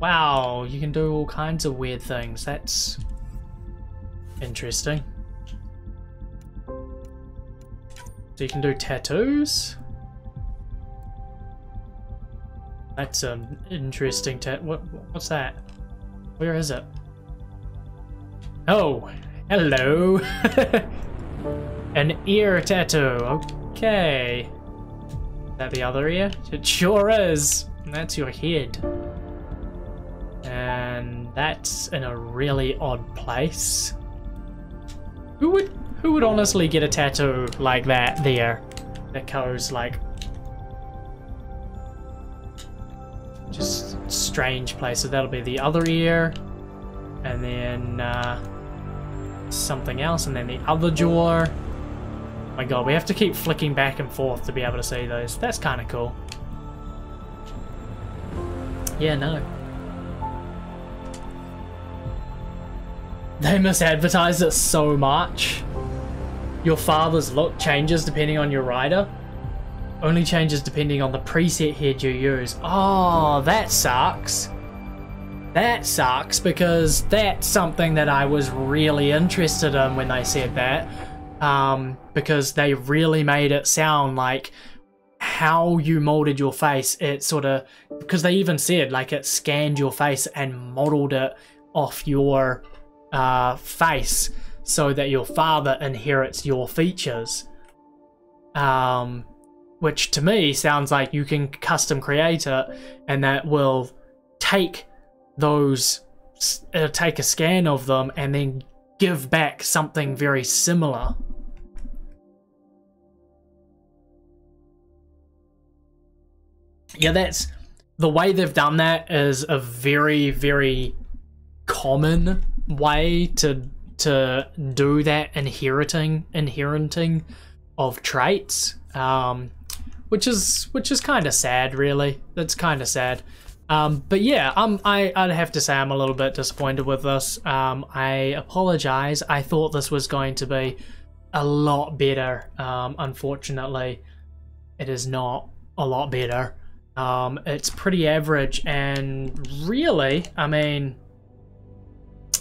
A: Wow, you can do all kinds of weird things. That's interesting. So you can do tattoos. That's an interesting tat. What? What's that? Where is it? Oh, hello. An ear tattoo. Okay. Is that the other ear? It sure is. That's your head. And that's in a really odd place. Who would who would honestly get a tattoo like that there? That goes like just strange places. That'll be the other ear. And then uh, something else, and then the other jaw. My god, we have to keep flicking back and forth to be able to see those. That's kind of cool. Yeah, no. They misadvertise it so much. Your father's look changes depending on your Ryder. Only changes depending on the preset head you use. Oh, that sucks. That sucks because that's something that I was really interested in when they said that. Um, because they really made it sound like how you molded your face. It sort of, because they even said like it scanned your face and modeled it off your uh, face so that your father inherits your features. Um, which to me sounds like you can custom create it and that will take those, it'll take a scan of them and then give back something very similar. Yeah, that's the way they've done that is a very, very common way to to do that inheriting inheriting of traits um, which is which is kind of sad really. That's kind of sad. Um, but yeah um, I, I'd have to say I'm a little bit disappointed with this. Um, I apologize. I thought this was going to be a lot better. Um, unfortunately it is not a lot better. Um, it's pretty average and really I mean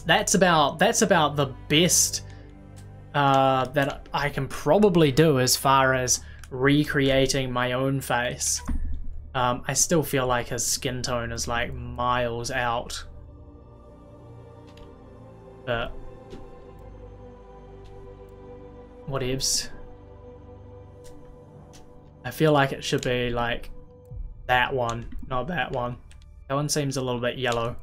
A: that's about that's about the best uh, that I can probably do as far as recreating my own face. Um, I still feel like his skin tone is like miles out. But whatevs. I feel like it should be like that one, not that one. That one seems a little bit yellow.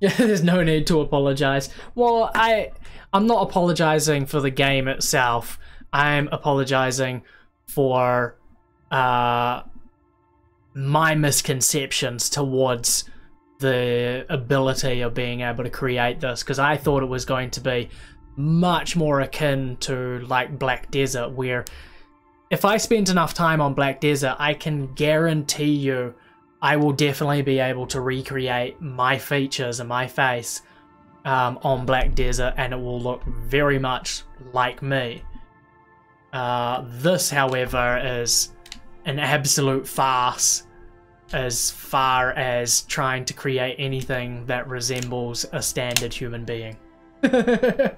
A: Yeah, there's no need to apologize. Well, I I'm not apologizing for the game itself. I'm apologizing for uh my misconceptions towards the ability of being able to create this because I thought it was going to be much more akin to like Black Desert where if I spent enough time on Black Desert, I can guarantee you I will definitely be able to recreate my features and my face um, on Black Desert and it will look very much like me. Uh, this, however, is an absolute farce as far as trying to create anything that resembles a standard human being.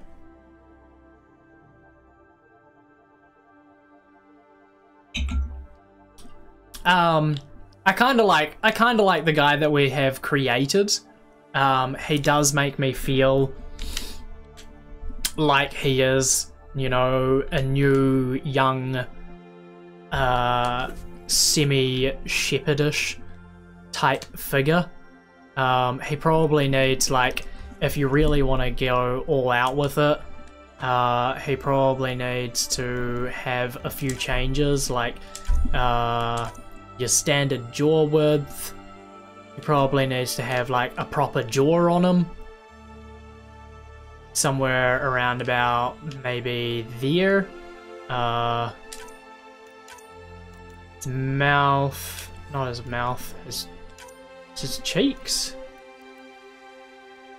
A: um, I kind of like I kind of like the guy that we have created. Um, he does make me feel like he is, you know, a new young, uh, semi-shepherdish type figure. Um, he probably needs like, if you really want to go all out with it, uh, he probably needs to have a few changes, like, uh your standard jaw width. He probably needs to have like a proper jaw on him. Somewhere around about maybe there. Uh, his mouth, not his mouth, his, his cheeks.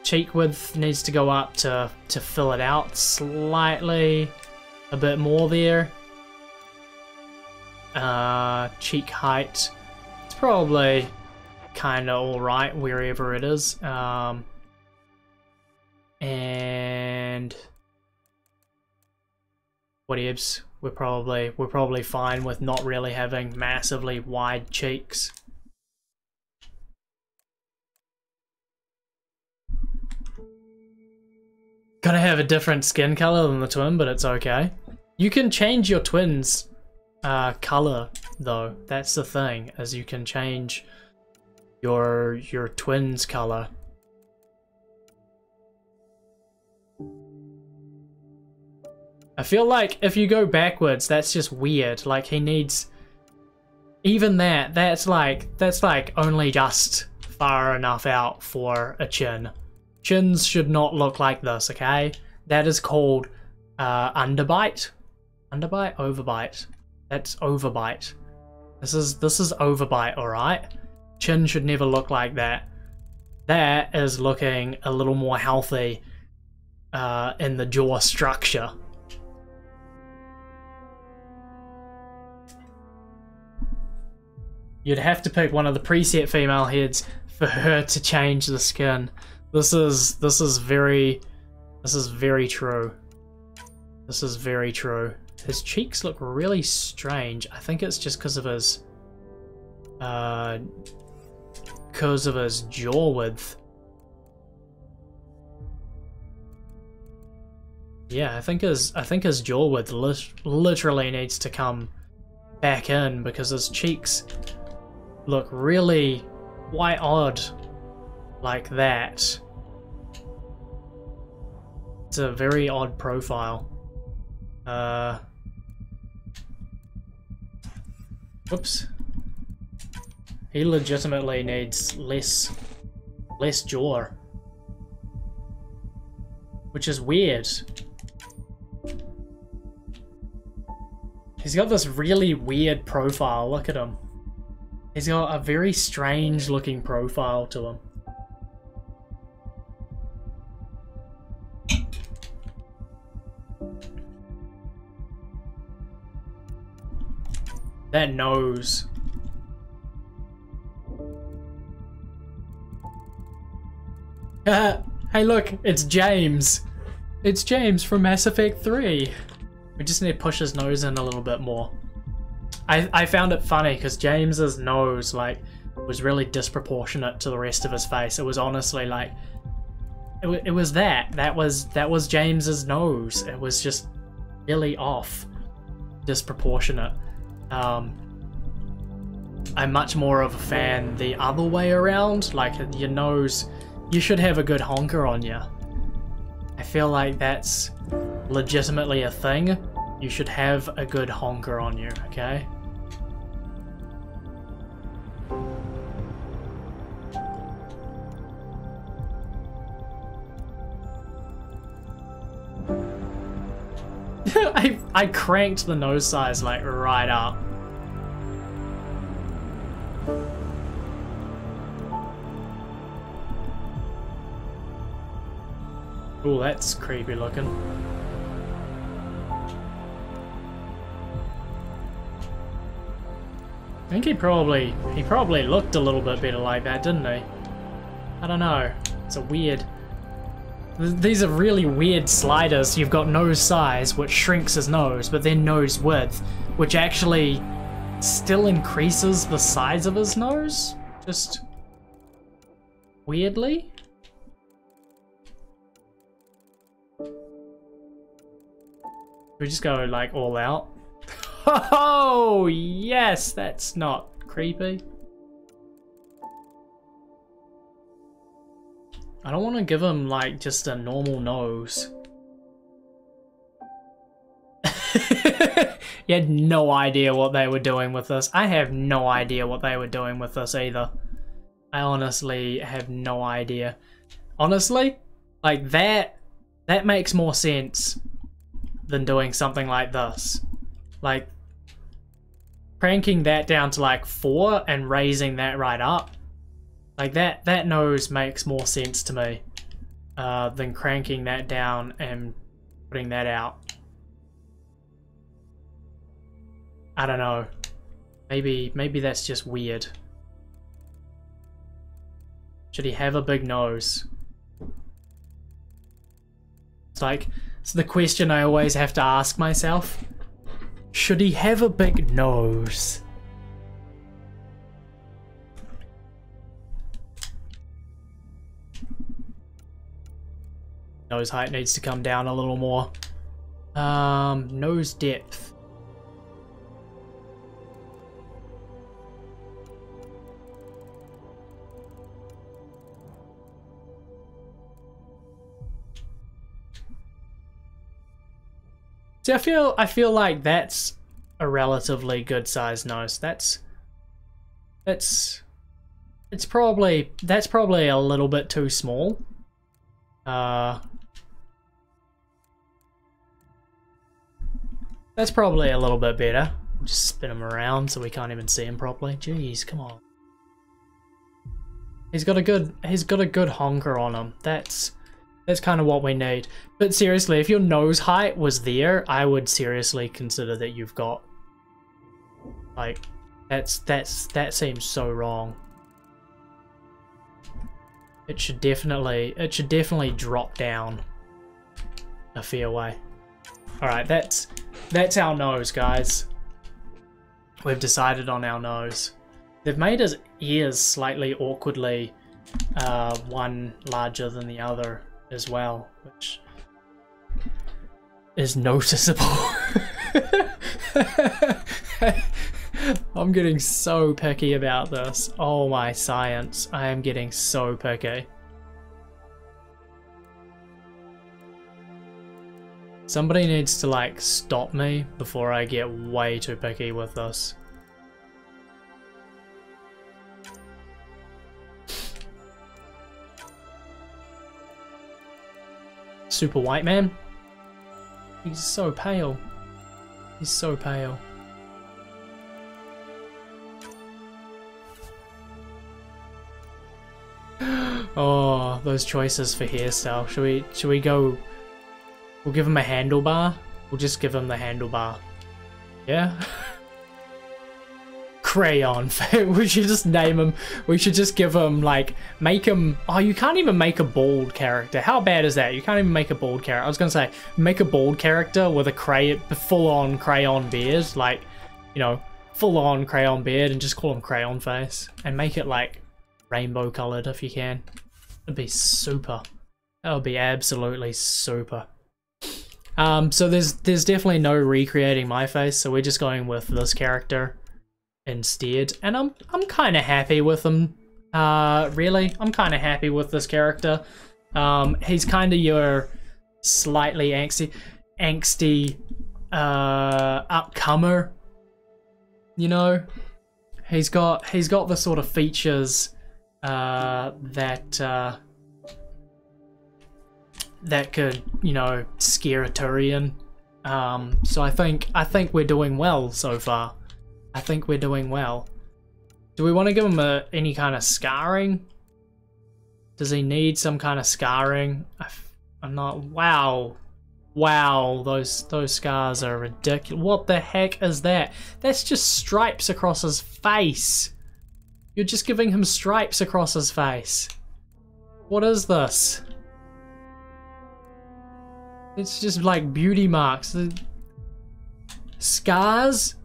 A: Cheek width needs to go up to, to fill it out slightly, a bit more there uh, cheek height. It's probably kind of alright wherever it is. Um, and whatevs. We're probably we're probably fine with not really having massively wide cheeks. Gonna have a different skin color than the twin, but it's okay. You can change your twin's uh, color, though. That's the thing, as you can change your your twin's color. I feel like if you go backwards, that's just weird. Like he needs even that, that's like that's like only just far enough out for a chin. Chins should not look like this, okay? That is called uh, underbite. Underbite? Overbite. That's overbite. This is this is overbite, alright? Chin should never look like that. That is looking a little more healthy uh, in the jaw structure. You'd have to pick one of the preset female heads for her to change the skin. This is this is very this is very true. This is very true. His cheeks look really strange. I think it's just because of his uh because of his jaw width. Yeah, I think his I think his jaw width li literally needs to come back in because his cheeks look really quite odd like that. It's a very odd profile. Uh, whoops. He legitimately needs less, less jaw. Which is weird. He's got this really weird profile, look at him. He's got a very strange looking profile to him. That nose. hey look, it's James. It's James from Mass Effect 3. We just need to push his nose in a little bit more. I, I found it funny because James's nose like was really disproportionate to the rest of his face. It was honestly like it, it was that that was that was James's nose. It was just really off, disproportionate. Um, I'm much more of a fan the other way around. Like your nose, you should have a good honker on you. I feel like that's legitimately a thing. You should have a good honker on you, okay? I I cranked the nose size like right up. Oh, that's creepy looking. I think he probably he probably looked a little bit better like that, didn't he? I don't know. It's a weird these are really weird sliders. You've got nose size, which shrinks his nose, but then nose width, which actually still increases the size of his nose. Just weirdly. We just go like all out. Oh, yes, that's not creepy. I don't want to give him, like, just a normal nose. you had no idea what they were doing with this. I have no idea what they were doing with this either. I honestly have no idea. Honestly, like, that, that makes more sense than doing something like this. Like, cranking that down to, like, 4 and raising that right up like that, that nose makes more sense to me uh, than cranking that down and putting that out. I don't know. Maybe, maybe that's just weird. Should he have a big nose? It's like, It's the question I always have to ask myself. Should he have a big nose? Nose height needs to come down a little more. Um, nose depth. See, I feel I feel like that's a relatively good sized nose. That's that's it's probably that's probably a little bit too small. Uh That's probably a little bit better. Just spin him around so we can't even see him properly. Jeez, come on. He's got a good he's got a good honker on him. That's that's kind of what we need. But seriously, if your nose height was there, I would seriously consider that you've got like that's that's that seems so wrong. It should definitely it should definitely drop down a fair way. Alright, that's that's our nose, guys. We've decided on our nose. They've made his ears slightly awkwardly uh, one larger than the other as well, which is noticeable. I'm getting so picky about this. Oh my science, I am getting so picky. Somebody needs to like stop me before I get way too picky with this. Super white man? He's so pale. He's so pale. oh, those choices for hairstyle. Should we should we go We'll give him a handlebar. We'll just give him the handlebar. Yeah? Crayon. We should just name him. We should just give him, like, make him... Oh, you can't even make a bald character. How bad is that? You can't even make a bald character. I was going to say, make a bald character with a cray full-on crayon beard. Like, you know, full-on crayon beard and just call him crayon face. And make it, like, rainbow coloured if you can. It'd be super. That would be absolutely super. Um, so there's there's definitely no recreating my face, so we're just going with this character instead. And I'm I'm kind of happy with him. Uh, really, I'm kind of happy with this character. Um, he's kind of your slightly angsty, angsty uh, upcomer. You know, he's got he's got the sort of features uh, that. That could, you know, scare a Turian. Um, so I think I think we're doing well so far. I think we're doing well. Do we want to give him a, any kind of scarring? Does he need some kind of scarring? I, I'm not. Wow, wow, those those scars are ridiculous. What the heck is that? That's just stripes across his face. You're just giving him stripes across his face. What is this? It's just like beauty marks. The scars.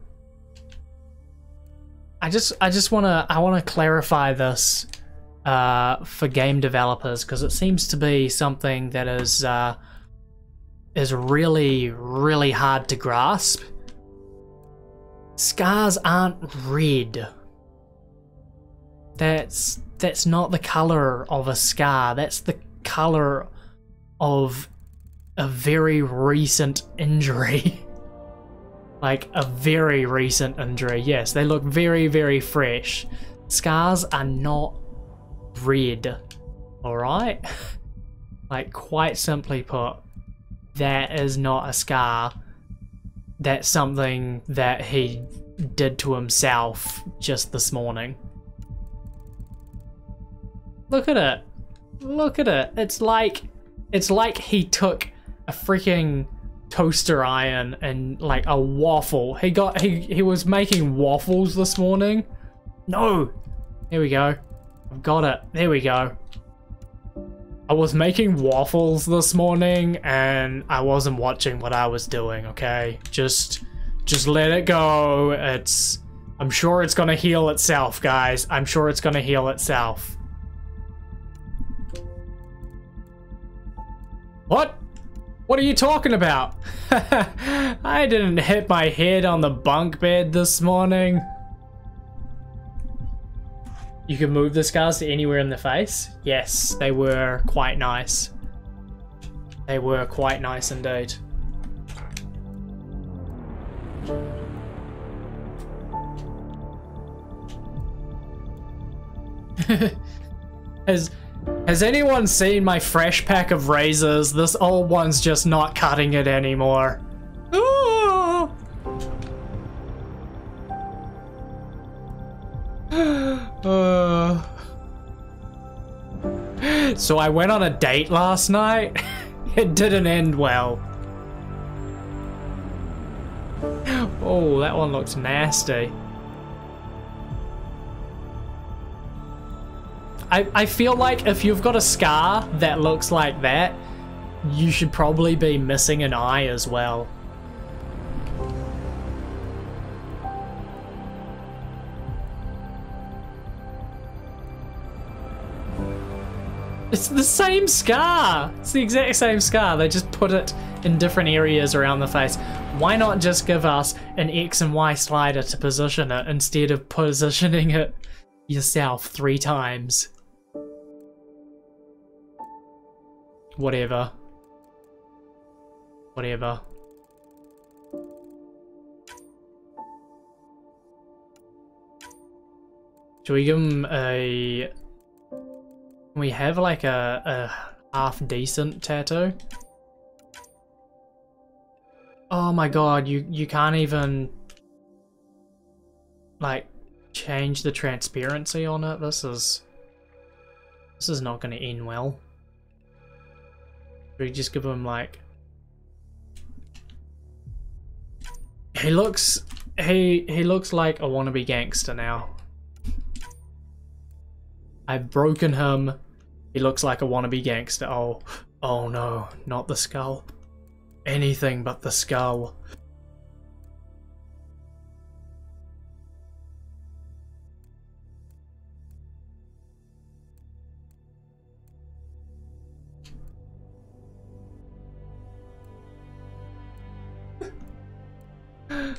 A: I just I just wanna I wanna clarify this uh, for game developers because it seems to be something that is uh, is really really hard to grasp. Scars aren't red. That's that's not the color of a scar. That's the color of a very recent injury. like a very recent injury. Yes, they look very, very fresh. Scars are not red. Alright? like, quite simply put, that is not a scar. That's something that he did to himself just this morning. Look at it. Look at it. It's like it's like he took a freaking toaster iron and like a waffle. He got he he was making waffles this morning. No. Here we go. I've got it. There we go. I was making waffles this morning and I wasn't watching what I was doing, okay? Just just let it go. It's I'm sure it's gonna heal itself, guys. I'm sure it's gonna heal itself. What? What are you talking about? I didn't hit my head on the bunk bed this morning. You can move the scars to anywhere in the face? Yes, they were quite nice. They were quite nice indeed. has has anyone seen my fresh pack of razors? This old one's just not cutting it anymore. Uh, so I went on a date last night. it didn't end well. Oh, that one looks nasty. I, I feel like if you've got a scar that looks like that, you should probably be missing an eye as well. It's the same scar! It's the exact same scar, they just put it in different areas around the face. Why not just give us an X and Y slider to position it instead of positioning it yourself three times? Whatever. Whatever. Should we give him a we have like a, a half decent tattoo? Oh my god, you, you can't even like change the transparency on it. This is this is not gonna end well. We just give him like He looks he he looks like a wannabe gangster now. I've broken him he looks like a wannabe gangster. Oh, oh no, not the skull. Anything but the skull.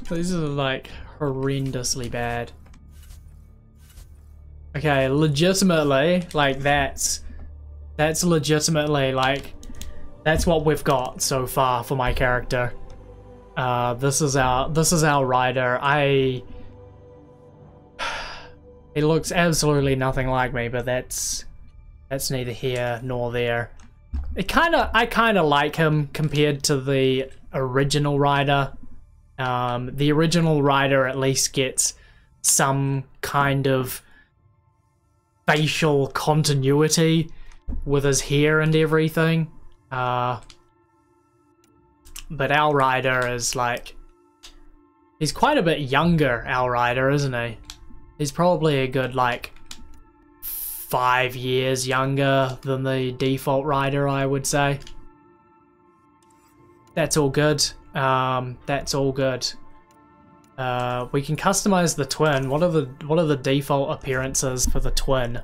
A: These are like horrendously bad. Okay, legitimately, like that's that's legitimately, like, that's what we've got so far for my character. Uh, this is our, this is our Ryder. I... He looks absolutely nothing like me, but that's, that's neither here nor there. It kind of, I kind of like him compared to the original Ryder. Um, the original Ryder at least gets some kind of facial continuity with his hair and everything. Uh, but our Ryder is like... He's quite a bit younger, our Ryder, isn't he? He's probably a good, like, five years younger than the default Ryder, I would say. That's all good. Um, that's all good. Uh, we can customize the twin. What are the what are the default appearances for the twin?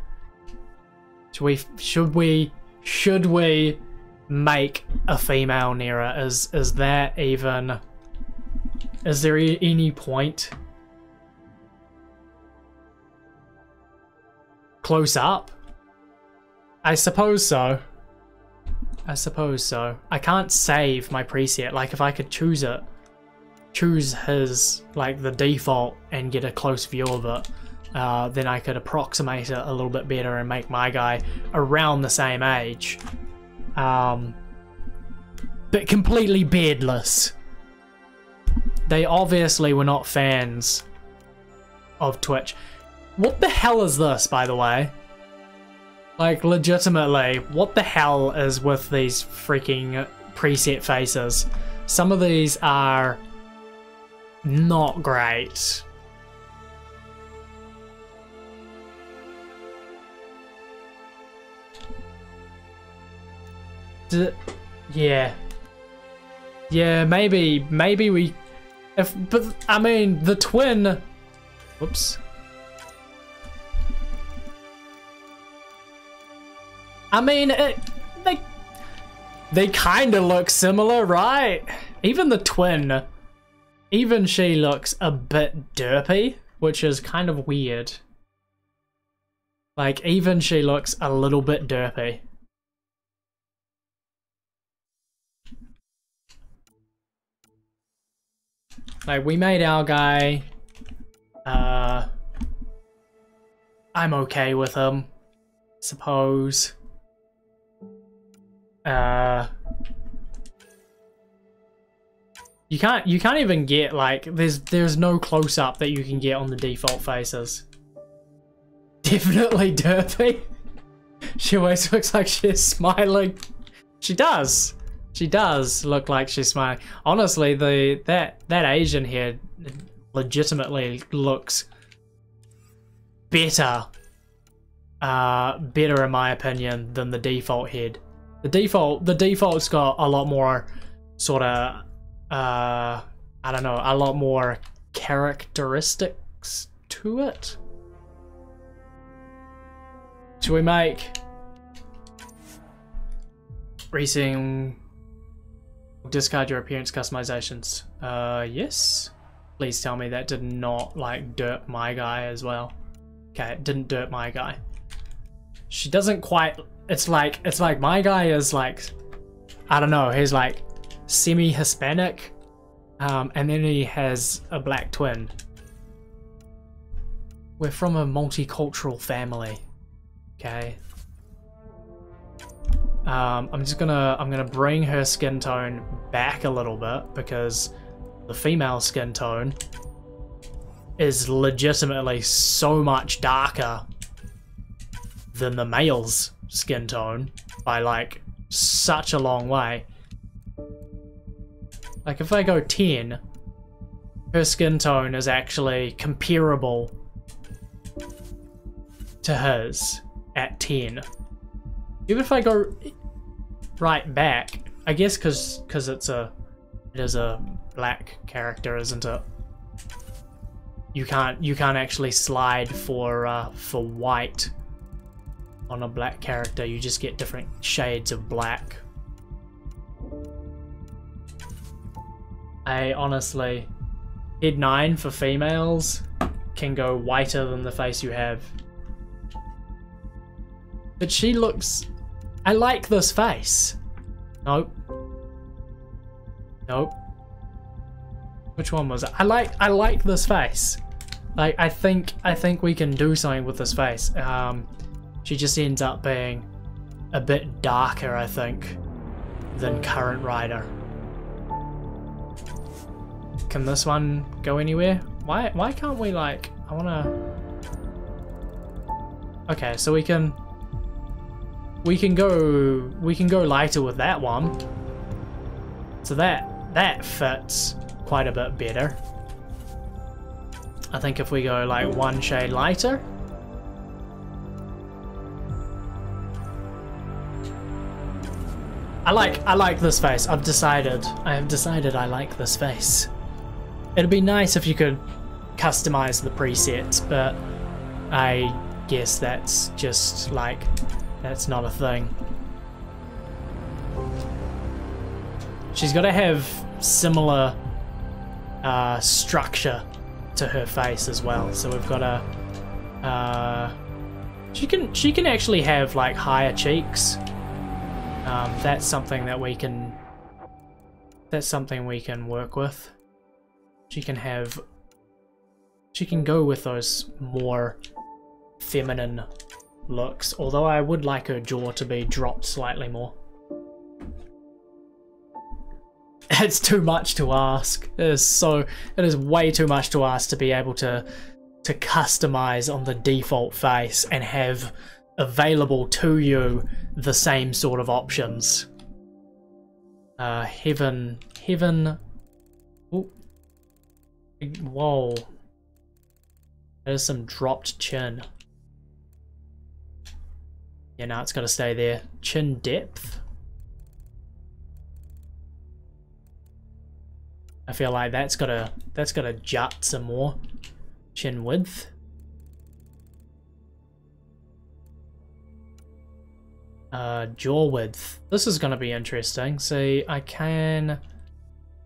A: Should we, should we, should we make a female Nera? Is, is that even, is there any point? Close up? I suppose so. I suppose so. I can't save my preset. Like, if I could choose it, choose his, like, the default and get a close view of it, uh, then I could approximate it a little bit better and make my guy around the same age. Um, but completely beardless. They obviously were not fans of Twitch. What the hell is this, by the way? Like, legitimately, what the hell is with these freaking preset faces? Some of these are not great. D yeah. Yeah, maybe, maybe we... If, but, I mean, the twin... Whoops. I mean, it, they... They kind of look similar, right? Even the twin, even she looks a bit derpy, which is kind of weird. Like, even she looks a little bit derpy. Like, we made our guy, uh, I'm okay with him, suppose. Uh, you can't, you can't even get, like, there's, there's no close-up that you can get on the default faces. Definitely derpy. She always looks like she's smiling. She does. She does look like she's smiling. Honestly, the that that Asian here legitimately looks better. Uh, better in my opinion than the default head. The default the default's got a lot more sort of uh I don't know, a lot more characteristics to it. Should we make racing discard your appearance customizations? Uh, yes. Please tell me that did not like dirt my guy as well. Okay, it didn't dirt my guy. She doesn't quite. It's like it's like my guy is like, I don't know. He's like semi-Hispanic, um, and then he has a black twin. We're from a multicultural family. Okay. Um, I'm just gonna I'm gonna bring her skin tone back a little bit because the female skin tone is legitimately so much darker than the male's skin tone by like such a long way. Like if I go 10, her skin tone is actually comparable to his at 10. Even if I go right back, I guess because because it's a it is a black character, isn't it? You can't you can't actually slide for uh, for white on a black character. You just get different shades of black. I honestly, head nine for females can go whiter than the face you have. But she looks... I like this face. Nope. Nope. Which one was it? I like I like this face. Like I think I think we can do something with this face. Um she just ends up being a bit darker, I think, than current Ryder. Can this one go anywhere? Why why can't we like I wanna Okay, so we can we can go we can go lighter with that one. So that that fits quite a bit better. I think if we go like one shade lighter. I like I like this face. I've decided. I have decided I like this face. It'd be nice if you could customize the presets, but I guess that's just like that's not a thing. She's got to have similar uh, structure to her face as well. So we've got a. Uh, she can she can actually have like higher cheeks. Um, that's something that we can. That's something we can work with. She can have. She can go with those more feminine looks, although I would like her jaw to be dropped slightly more. It's too much to ask. It is so it is way too much to ask to be able to to customize on the default face and have available to you the same sort of options. Uh, heaven, heaven. Ooh. Whoa. There's some dropped chin. Yeah, now it's got to stay there. Chin depth. I feel like that's gotta that's gotta jut some more. Chin width. Uh, jaw width. This is gonna be interesting. See, I can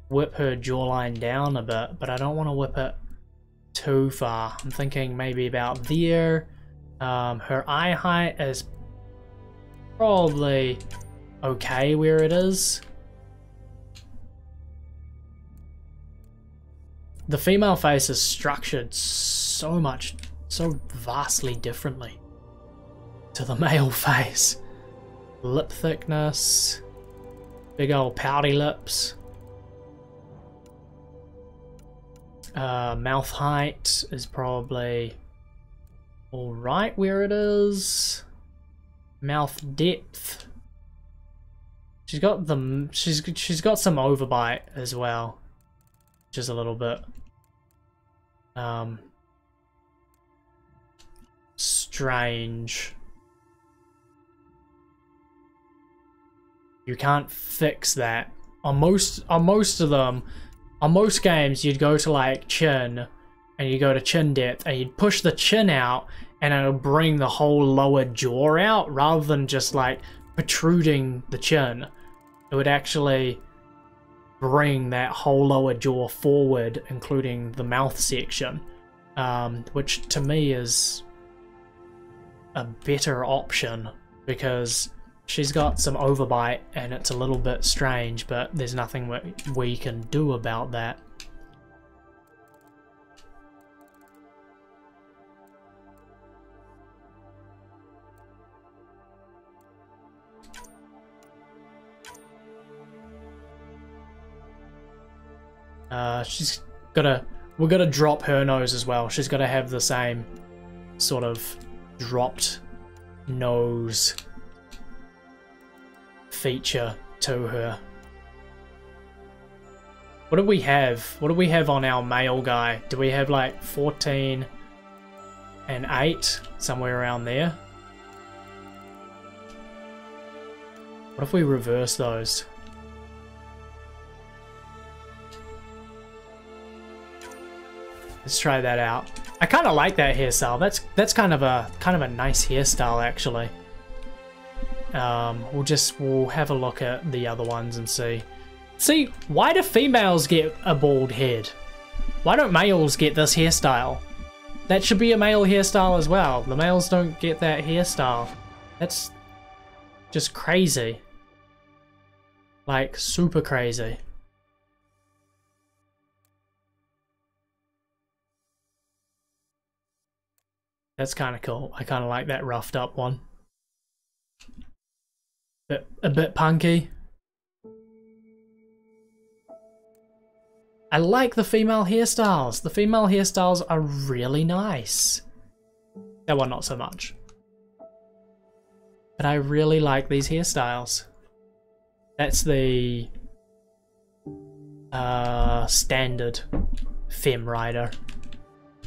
A: whip her jawline down a bit, but I don't want to whip it too far. I'm thinking maybe about there. Um, her eye height is probably okay where it is. The female face is structured so much, so vastly differently to the male face. Lip thickness, big old pouty lips. Uh, mouth height is probably alright where it is. Mouth depth. She's got the she's she's got some overbite as well, just a little bit. Um, strange. You can't fix that. On most on most of them, on most games, you'd go to like chin, and you go to chin depth, and you'd push the chin out, and it'll bring the whole lower jaw out rather than just like protruding the chin. It would actually bring that whole lower jaw forward, including the mouth section, um, which to me is a better option because She's got some overbite and it's a little bit strange, but there's nothing we, can do about that. Uh, she's gotta, we're gonna drop her nose as well. She's gotta have the same sort of dropped nose feature to her. What do we have? What do we have on our male guy? Do we have like 14 and 8? Somewhere around there? What if we reverse those? Let's try that out. I kind of like that hairstyle. That's that's kind of a kind of a nice hairstyle actually. Um, we'll just, we'll have a look at the other ones and see. See, why do females get a bald head? Why don't males get this hairstyle? That should be a male hairstyle as well. The males don't get that hairstyle. That's just crazy. Like, super crazy. That's kind of cool. I kind of like that roughed up one bit, a bit punky. I like the female hairstyles. The female hairstyles are really nice. That one not so much. But I really like these hairstyles. That's the uh, standard Fem Ryder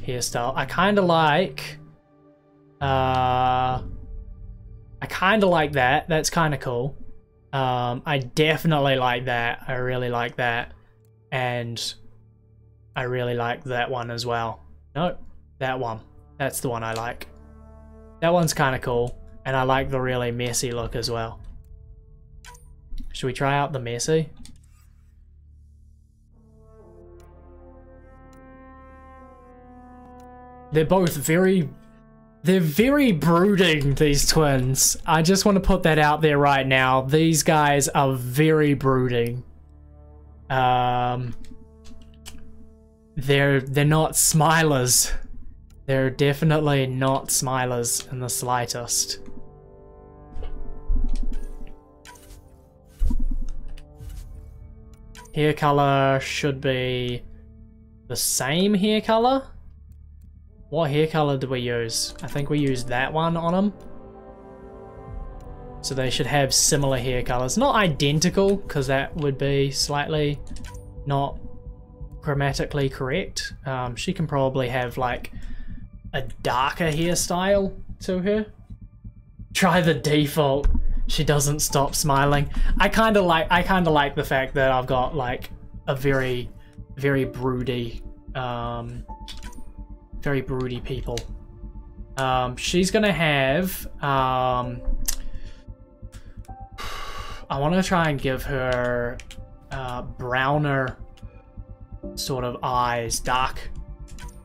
A: hairstyle. I kind of like uh, I kind of like that. That's kind of cool. Um, I definitely like that. I really like that. And I really like that one as well. No, that one. That's the one I like. That one's kind of cool. And I like the really messy look as well. Should we try out the messy? They're both very they're very brooding, these twins. I just want to put that out there right now. These guys are very brooding. Um, they're they're not smilers. They're definitely not smilers in the slightest. Hair color should be the same hair color. What hair color do we use? I think we used that one on them. So they should have similar hair colors. Not identical, because that would be slightly not grammatically correct. Um, she can probably have like a darker hairstyle to her. Try the default. She doesn't stop smiling. I kind of like I kind of like the fact that I've got like a very very broody, um, very broody people. Um, she's gonna have, um, I want to try and give her uh, browner sort of eyes, dark,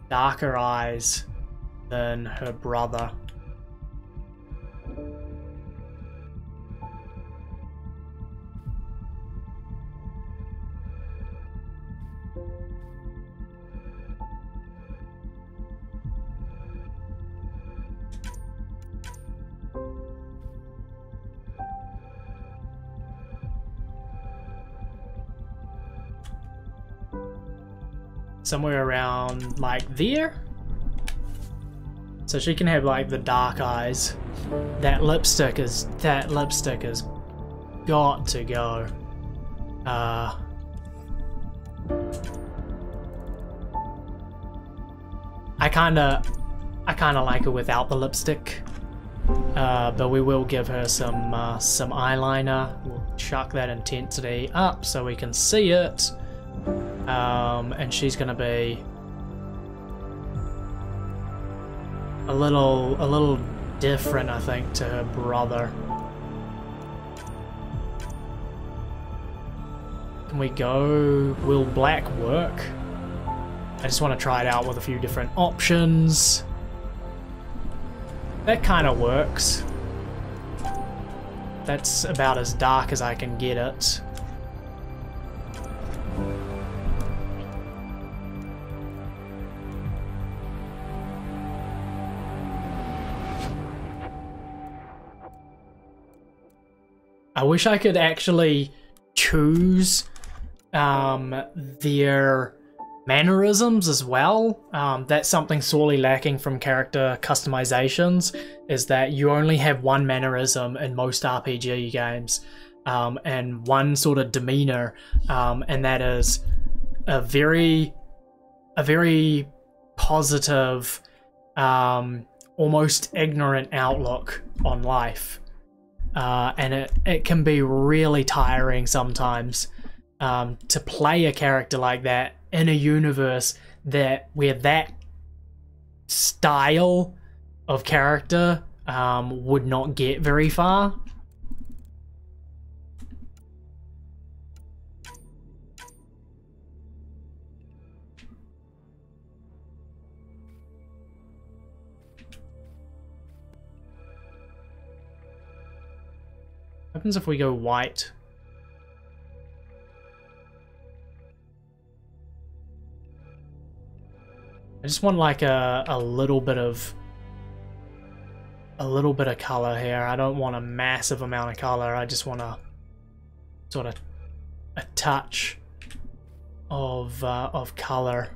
A: darker eyes than her brother. Somewhere around like there. So she can have like the dark eyes. That lipstick is that lipstick has got to go. Uh I kinda I kinda like her without the lipstick. Uh, but we will give her some uh, some eyeliner. We'll chuck that intensity up so we can see it. Um, and she's gonna be a little, a little different, I think, to her brother. Can we go? Will black work? I just want to try it out with a few different options. That kind of works. That's about as dark as I can get it. I wish I could actually choose um, their mannerisms as well. Um, that's something sorely lacking from character customizations, is that you only have one mannerism in most RPG games, um, and one sort of demeanor, um, and that is a very, a very positive, um, almost ignorant outlook on life uh, and it, it can be really tiring sometimes um, to play a character like that in a universe that where that style of character um, would not get very far. Happens if we go white? I just want like a, a little bit of a little bit of color here. I don't want a massive amount of color. I just want a sort of a touch of uh, of color.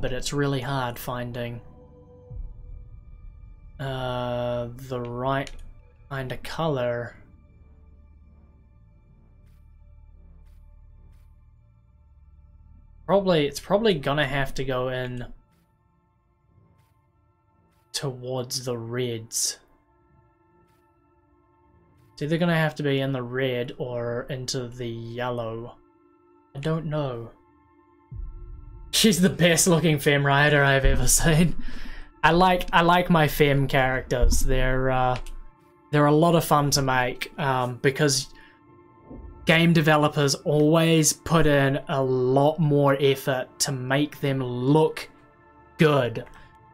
A: But it's really hard finding uh, the right kind of color. Probably, it's probably gonna have to go in towards the reds. It's either gonna have to be in the red or into the yellow. I don't know. She's the best looking fem Ryder I've ever seen. I like I like my fem characters. They're uh, they're a lot of fun to make um, because game developers always put in a lot more effort to make them look good.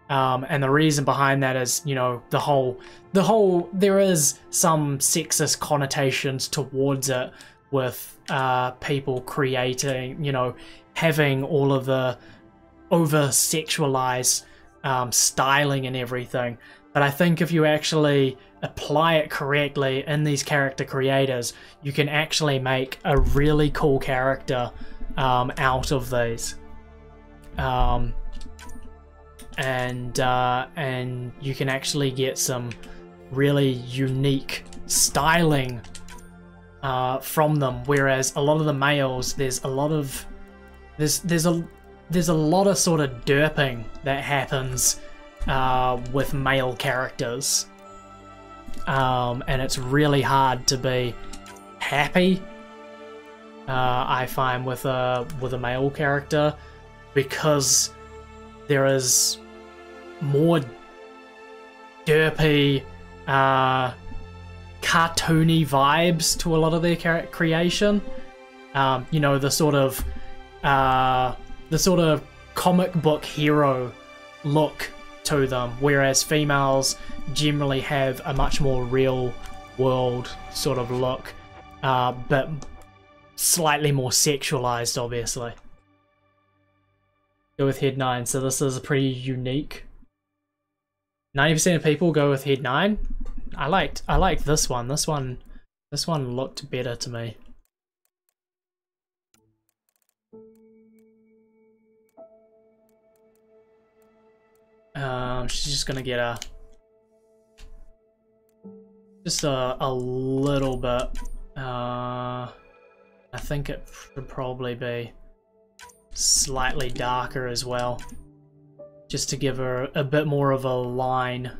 A: Um, and the reason behind that is, you know, the whole, the whole, there is some sexist connotations towards it with uh, people creating, you know, having all of the over sexualized um, styling and everything. But I think if you actually apply it correctly in these character creators, you can actually make a really cool character um, out of these. Um, and uh, and you can actually get some really unique styling uh, from them. Whereas a lot of the males, there's a lot of there's there's a there's a lot of sort of derping that happens uh, with male characters. um, and it's really hard to be happy. Uh, I find with a with a male character because there is more derpy, uh, cartoony vibes to a lot of their creation. Um, you know, the sort of uh, the sort of comic book hero look to them, whereas females generally have a much more real world sort of look, uh, but slightly more sexualized, obviously. Go with head 9, so this is a pretty unique. 90% of people go with head 9. I liked I liked this one. This one this one looked better to me. Um, she's just gonna get a just a, a little bit. Uh, I think it should probably be slightly darker as well, just to give her a bit more of a line.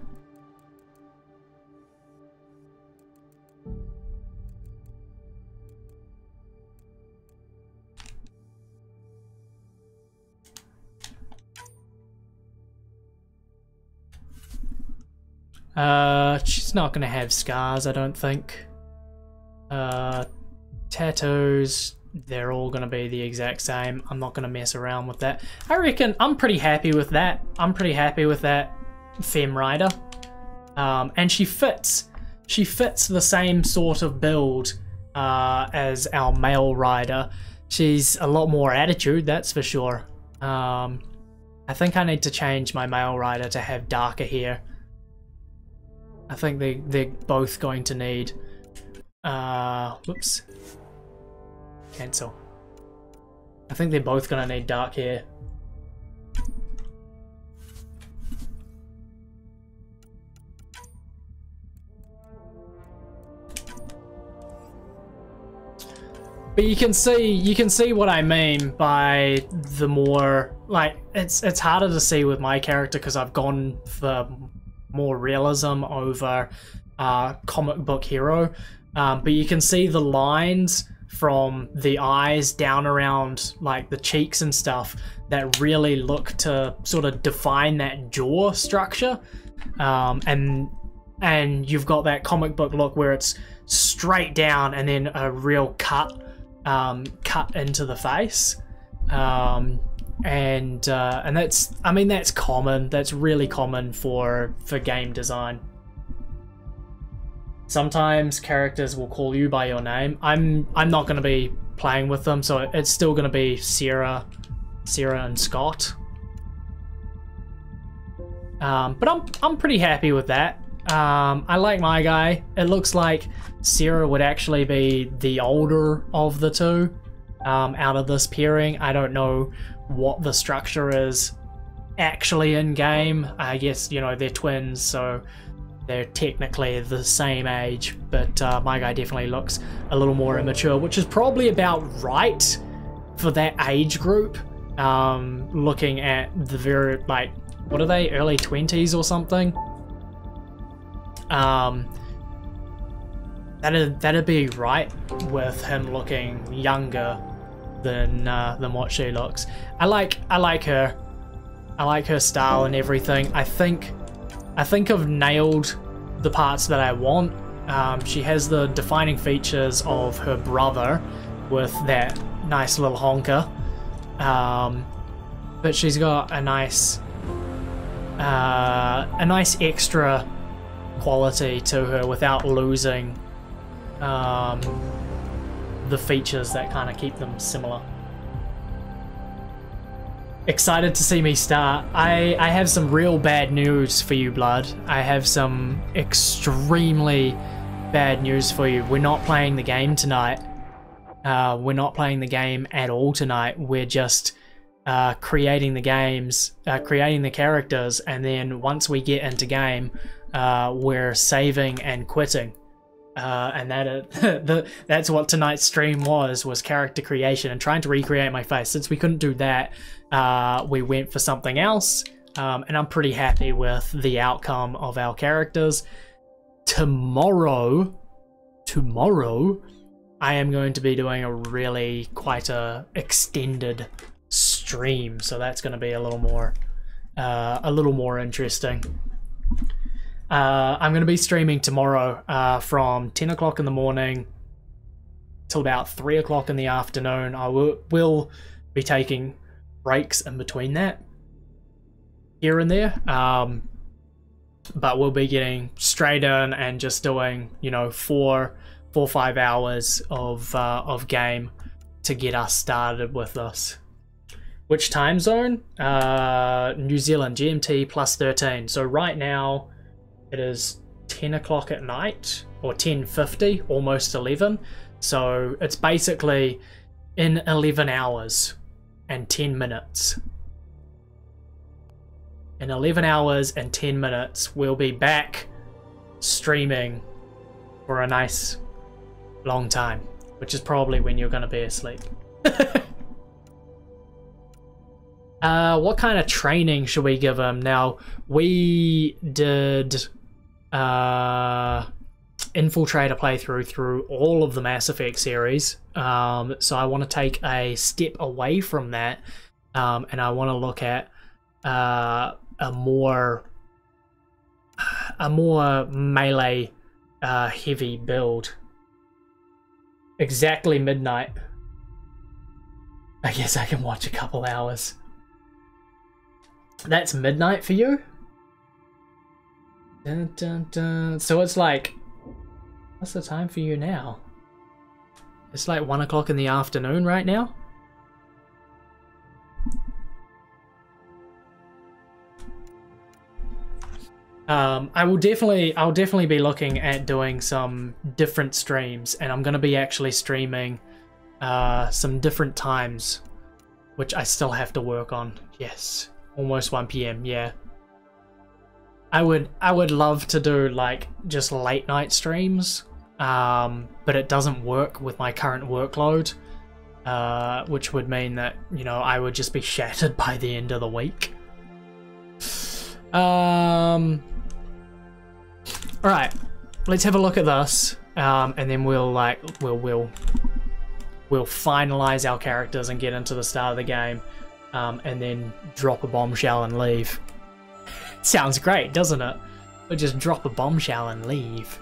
A: Uh, she's not gonna have scars, I don't think. Uh, tattoos, they're all gonna be the exact same. I'm not gonna mess around with that. I reckon I'm pretty happy with that. I'm pretty happy with that Fem Ryder. Um, and she fits. She fits the same sort of build uh, as our male Ryder. She's a lot more attitude, that's for sure. Um, I think I need to change my male Ryder to have darker hair. I think they, they're both going to need... Uh, whoops. Cancel. I think they're both going to need dark hair. But you can see you can see what I mean by the more like it's it's harder to see with my character because I've gone for more realism over uh, comic book hero. Um, but you can see the lines from the eyes down around like the cheeks and stuff that really look to sort of define that jaw structure. Um, and and you've got that comic book look where it's straight down and then a real cut um, cut into the face. Um, and uh, and that's I mean that's common. That's really common for for game design. Sometimes characters will call you by your name. I'm I'm not going to be playing with them, so it's still going to be Sierra, Sierra and Scott. Um, but I'm I'm pretty happy with that. Um, I like my guy. It looks like Sierra would actually be the older of the two um, out of this pairing. I don't know what the structure is actually in game. I guess, you know, they're twins, so they're technically the same age, but uh, my guy definitely looks a little more immature, which is probably about right for that age group. Um, looking at the very, like, what are they, early 20s or something? Um, that'd, that'd be right with him looking younger than uh, than what she looks. I like I like her. I like her style and everything. I think I think I've nailed the parts that I want. Um, she has the defining features of her brother with that nice little honker. Um, but she's got a nice uh, a nice extra quality to her without losing um, the features that kind of keep them similar. Excited to see me start. I, I have some real bad news for you, Blood. I have some extremely bad news for you. We're not playing the game tonight. Uh, we're not playing the game at all tonight. We're just uh, creating the games, uh, creating the characters, and then once we get into game, uh, we're saving and quitting. Uh, and that uh, the, that's what tonight's stream was was character creation and trying to recreate my face. Since we couldn't do that, uh, we went for something else, um, and I'm pretty happy with the outcome of our characters. tomorrow, tomorrow, I am going to be doing a really quite a extended stream, so that's going to be a little more, uh, a little more interesting. Uh, I'm going to be streaming tomorrow uh, from 10 o'clock in the morning till about 3 o'clock in the afternoon. I will, will be taking breaks in between that here and there. Um, but we'll be getting straight in and just doing, you know, four, four, five hours of uh, of game to get us started with this. Which time zone? Uh, New Zealand GMT plus 13. So right now, it is 10 o'clock at night or 10:50, almost 11. So it's basically in 11 hours and 10 minutes. In 11 hours and 10 minutes, we'll be back streaming for a nice long time, which is probably when you're going to be asleep. uh, what kind of training should we give him? Now, we did uh, Infiltrator playthrough through all of the Mass Effect series. Um, so I want to take a step away from that, um, and I want to look at uh, a more a more melee uh, heavy build. Exactly midnight. I guess I can watch a couple hours. That's midnight for you? Dun, dun, dun. So it's like What's the time for you now? It's like 1 o'clock in the afternoon right now? Um, I will definitely, I'll definitely be looking at doing some different streams, and I'm going to be actually streaming uh, some different times, which I still have to work on. Yes, almost 1 p.m. Yeah, I would, I would love to do like just late night streams um, but it doesn't work with my current workload, uh, which would mean that, you know, I would just be shattered by the end of the week. Um, Alright, let's have a look at this, um, and then we'll, like, we'll, we'll, we'll finalize our characters and get into the start of the game, um, and then drop a bombshell and leave. Sounds great, doesn't it? We'll just drop a bombshell and leave.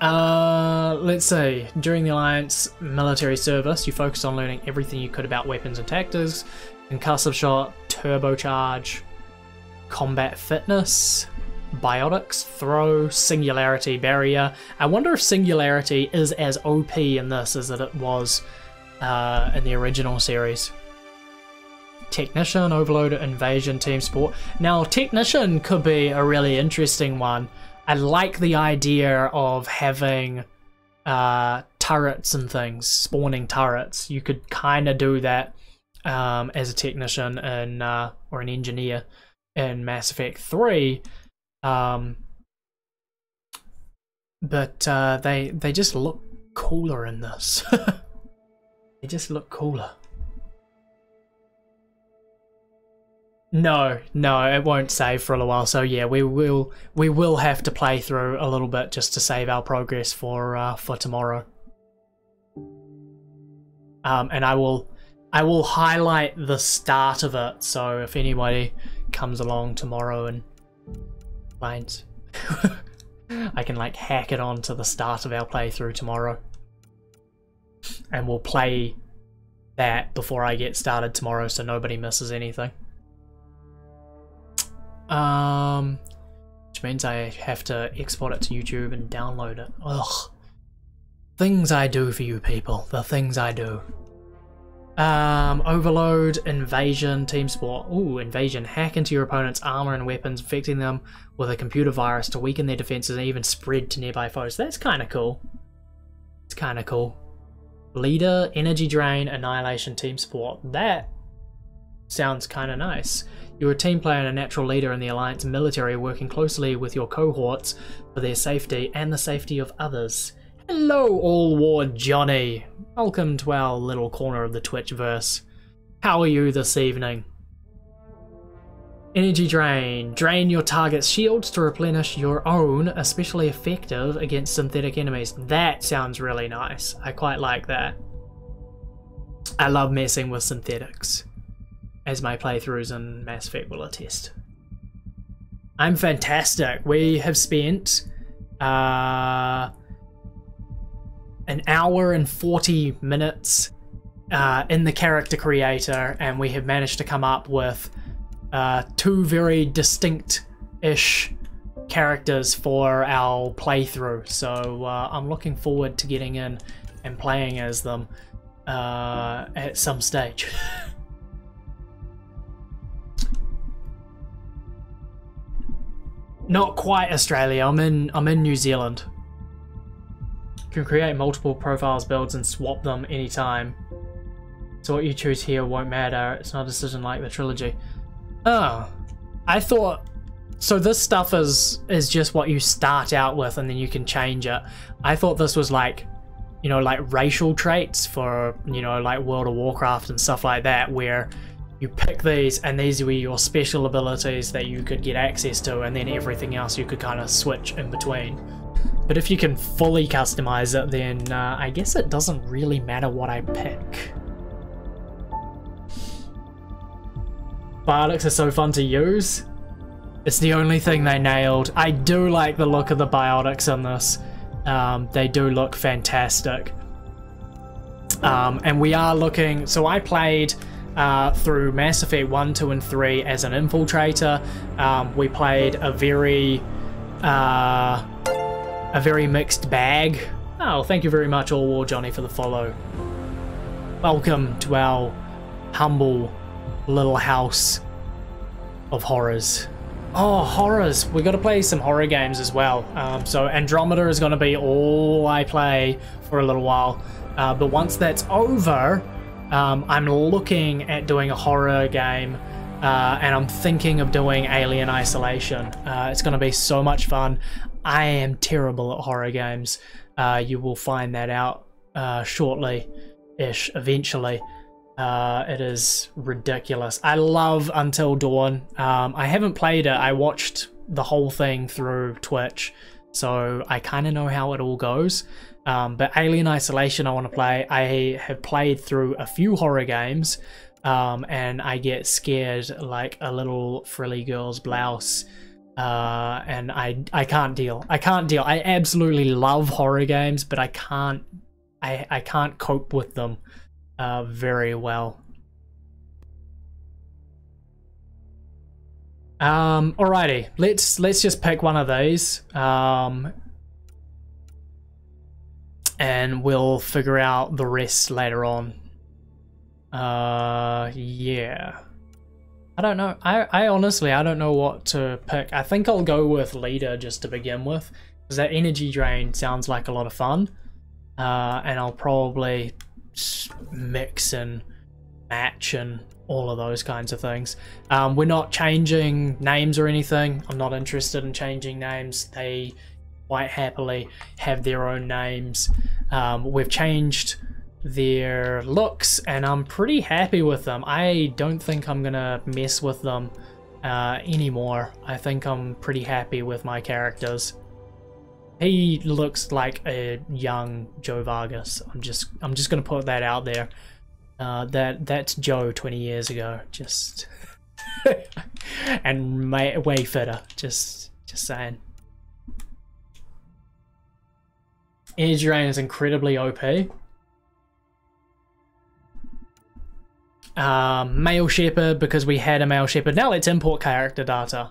A: Uh, let's see. During the Alliance military service, you focused on learning everything you could about weapons and tactics, concussive shot, turbocharge, combat fitness, biotics, throw, singularity, barrier. I wonder if singularity is as OP in this as it was uh, in the original series. Technician, Overload, Invasion, Team Sport. Now, Technician could be a really interesting one I like the idea of having uh, turrets and things, spawning turrets. You could kind of do that um, as a technician in, uh, or an engineer in Mass Effect 3. Um, but uh, they they just look cooler in this. they just look cooler. No, no, it won't save for a little while. So yeah, we will we will have to play through a little bit just to save our progress for uh, for tomorrow. Um, and I will I will highlight the start of it. So if anybody comes along tomorrow and finds, I can like hack it on to the start of our playthrough tomorrow, and we'll play that before I get started tomorrow, so nobody misses anything. Um, which means I have to export it to YouTube and download it. Ugh. Things I do for you people. The things I do. Um, overload, invasion, team sport. Ooh, invasion. Hack into your opponent's armor and weapons, infecting them with a computer virus to weaken their defenses and even spread to nearby foes. That's kind of cool. It's kind of cool. Leader, energy drain, annihilation, team sport. That sounds kind of nice. You're a team player and a natural leader in the Alliance military, working closely with your cohorts for their safety and the safety of others. Hello, All War Johnny. Welcome to our little corner of the Twitchverse. How are you this evening? Energy drain. Drain your target's shields to replenish your own, especially effective against synthetic enemies. That sounds really nice. I quite like that. I love messing with synthetics, as my playthroughs in Mass Effect will attest. I'm fantastic. We have spent uh, an hour and 40 minutes uh, in the character creator, and we have managed to come up with uh, two very distinct-ish characters for our playthrough. So uh, I'm looking forward to getting in and playing as them uh, at some stage. Not quite Australia. I'm in I'm in New Zealand. You can create multiple profiles, builds, and swap them anytime. So what you choose here won't matter. It's not a decision like the trilogy. Oh, I thought. So this stuff is is just what you start out with, and then you can change it. I thought this was like you know, like racial traits for, you know, like World of Warcraft and stuff like that, where you pick these and these were your special abilities that you could get access to, and then everything else you could kind of switch in between. But if you can fully customize it, then uh, I guess it doesn't really matter what I pick. Biotics are so fun to use. It's the only thing they nailed. I do like the look of the biotics in this. Um, they do look fantastic. Um, and we are looking, so I played uh, through Mass Effect 1, 2, and 3 as an infiltrator. Um, we played a very, uh, a very mixed bag. Oh, thank you very much, All War Johnny, for the follow. Welcome to our humble little house of horrors. Oh, horrors. we got to play some horror games as well. Um, so Andromeda is going to be all I play for a little while. Uh, but once that's over, um, I'm looking at doing a horror game. Uh, and I'm thinking of doing Alien Isolation. Uh, it's going to be so much fun. I am terrible at horror games. Uh, you will find that out uh, shortly-ish, eventually. Uh, it is ridiculous. I love Until Dawn. Um, I haven't played it. I watched the whole thing through Twitch, so I kind of know how it all goes. Um, but Alien Isolation I want to play. I have played through a few horror games, um, and I get scared like a little frilly girl's blouse. Uh, and I I can't deal. I can't deal. I absolutely love horror games, but I can't I I can't cope with them uh, very well. Um, alrighty, let's let's just pick one of these. Um, and we'll figure out the rest later on. Uh, yeah. I don't know. I, I honestly, I don't know what to pick. I think I'll go with leader just to begin with. Because that energy drain sounds like a lot of fun. Uh, and I'll probably mix and match and all of those kinds of things. Um, we're not changing names or anything. I'm not interested in changing names. They quite happily have their own names. Um, we've changed their looks and I'm pretty happy with them. I don't think I'm gonna mess with them uh, anymore. I think I'm pretty happy with my characters. He looks like a young Joe Vargas. I'm just I'm just gonna put that out there. Uh, that that's Joe 20 years ago. Just and may, way fitter. Just just saying. Energy Drain is incredibly OP. Um, male Shepard, because we had a male Shepard. Now let's import character data.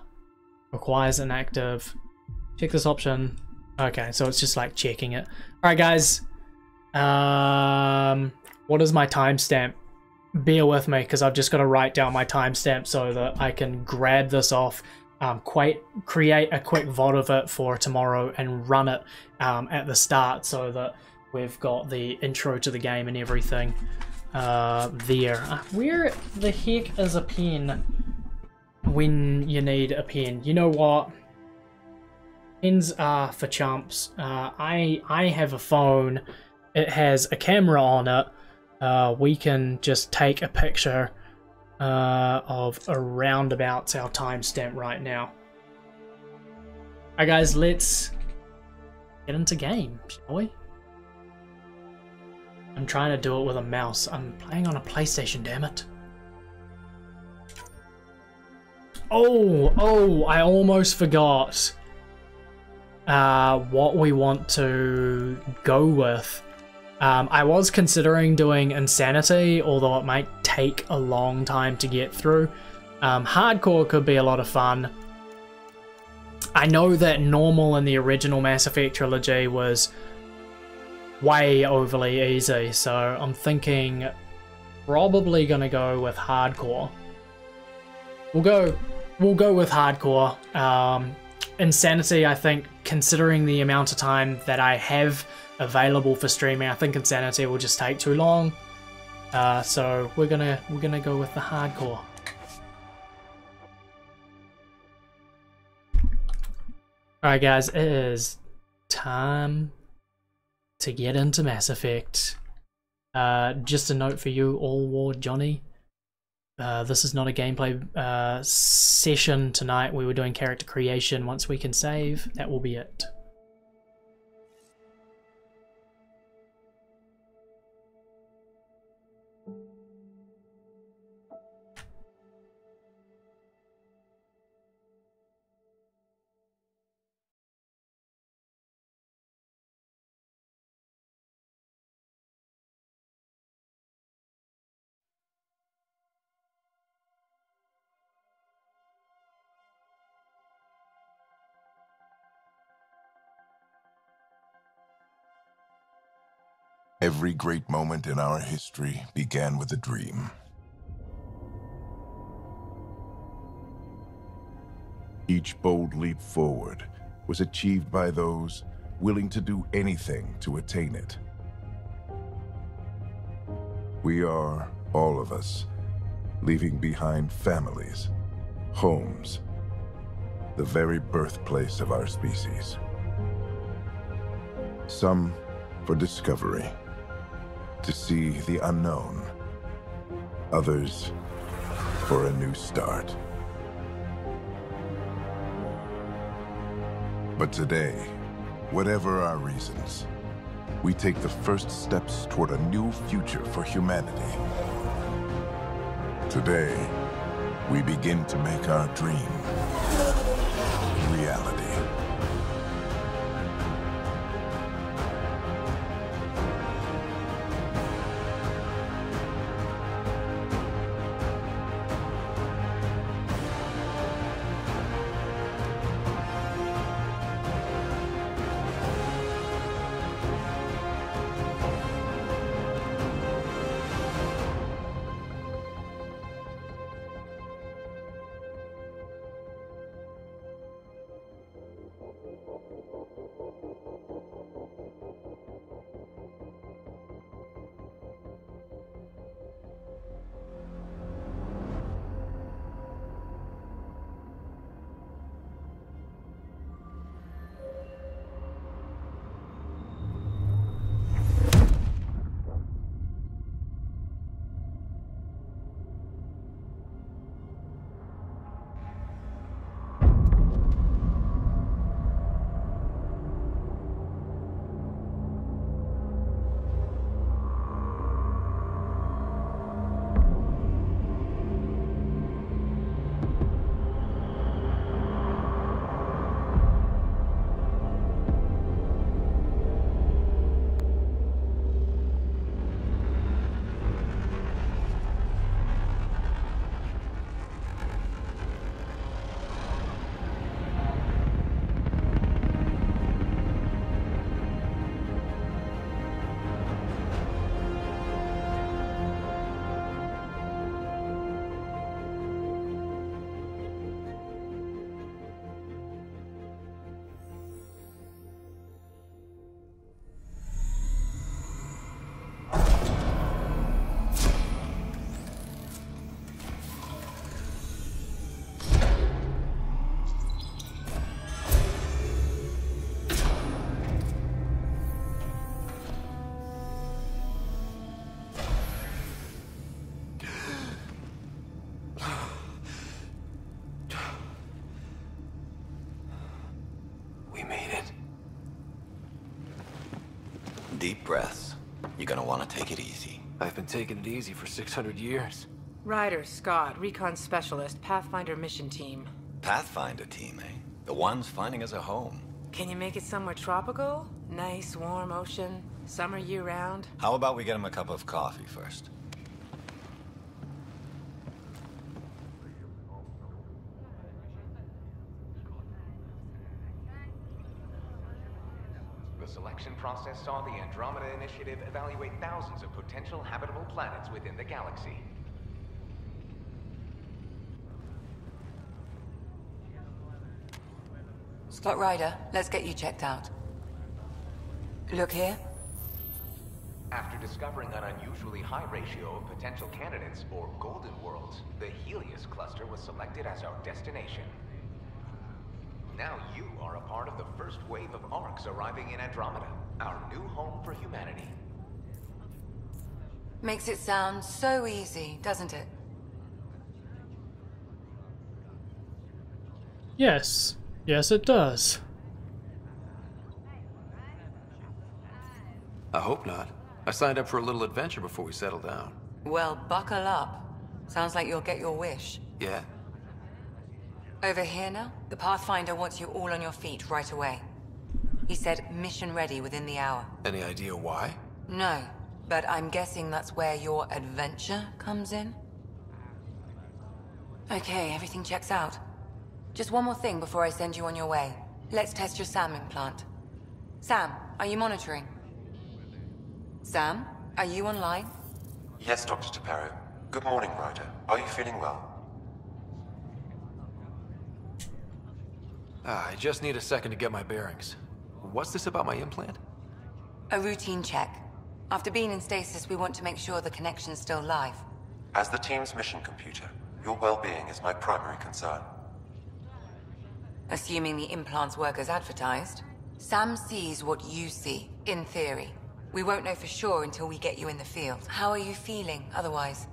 A: Requires an active. Check this option. Okay, so it's just like checking it. Alright guys, um, what is my timestamp? Bear with me because I've just got to write down my timestamp so that I can grab this off, um, quite create a quick VOD of it for tomorrow and run it um, at the start so that we've got the intro to the game and everything uh, there. Uh, where the heck is a pen when you need a pen? You know what? Pens are for chumps. Uh, I I have a phone. It has a camera on it. Uh, we can just take a picture uh, of around about our timestamp right now. Alright guys, let's get into game, shall we? I'm trying to do it with a mouse. I'm playing on a PlayStation, damn it. Oh, oh, I almost forgot uh, what we want to go with. Um, I was considering doing Insanity, although it might take a long time to get through. Um, hardcore could be a lot of fun. I know that normal in the original Mass Effect trilogy was way overly easy, so I'm thinking probably gonna go with hardcore. We'll go we'll go with hardcore. Um, Insanity, I think, considering the amount of time that I have available for streaming, I think Insanity will just take too long. Uh, so we're gonna we're gonna go with the hardcore. Alright guys, it is time to get into Mass Effect. Uh, just a note for you, All War Johnny. Uh, this is not a gameplay uh, session tonight. We were doing character creation. Once we can save, that will be it.
B: Every great moment in our history began with a dream. Each bold leap forward was achieved by those willing to do anything to attain it. We are, all of us, leaving behind families, homes, the very birthplace of our species. Some for discovery to see the unknown. Others for a new start. But today, whatever our reasons, we take the first steps toward a new future for humanity. Today, we begin to make our dream
C: want to take it easy.
D: I've been taking it easy for 600 years.
E: Ryder, Scott, Recon Specialist, Pathfinder Mission Team.
C: Pathfinder team, eh? The ones finding us a home.
E: Can you make it somewhere tropical? Nice, warm ocean, summer year-round?
C: How about we get him a cup of coffee first?
F: Saw the Andromeda Initiative evaluate thousands of potential habitable planets within the galaxy.
G: Scott Ryder, let's get you checked out. Look here.
F: After discovering an unusually high ratio of potential candidates, or golden worlds, the Helios cluster was selected as our destination. Now you are a part of the first wave of ARCs arriving in Andromeda, our new home for humanity.
G: Makes it sound so easy, doesn't it?
A: Yes. Yes, it does.
D: I hope not. I signed up for a little adventure before we settle down.
G: Well, buckle up. Sounds like you'll get your wish.
D: Yeah?
G: Over here now, the Pathfinder wants you all on your feet right away. He said mission ready within the hour.
D: Any idea why?
G: No, but I'm guessing that's where your adventure comes in? Okay, everything checks out. Just one more thing before I send you on your way. Let's test your SAM implant. Sam, are you monitoring? Sam, are you online?
H: Yes, Dr. T'Perro. Good morning, Ryder. Are you feeling well?
D: Ah, I just need a second to get my bearings. What's this about my implant?
G: A routine check. After being in stasis, we want to make sure the connection's still live.
H: As the team's mission computer, your well-being is my primary concern.
G: Assuming the implants work as advertised, Sam sees what you see, in theory. We won't know for sure until we get you in the field. How are you feeling, otherwise?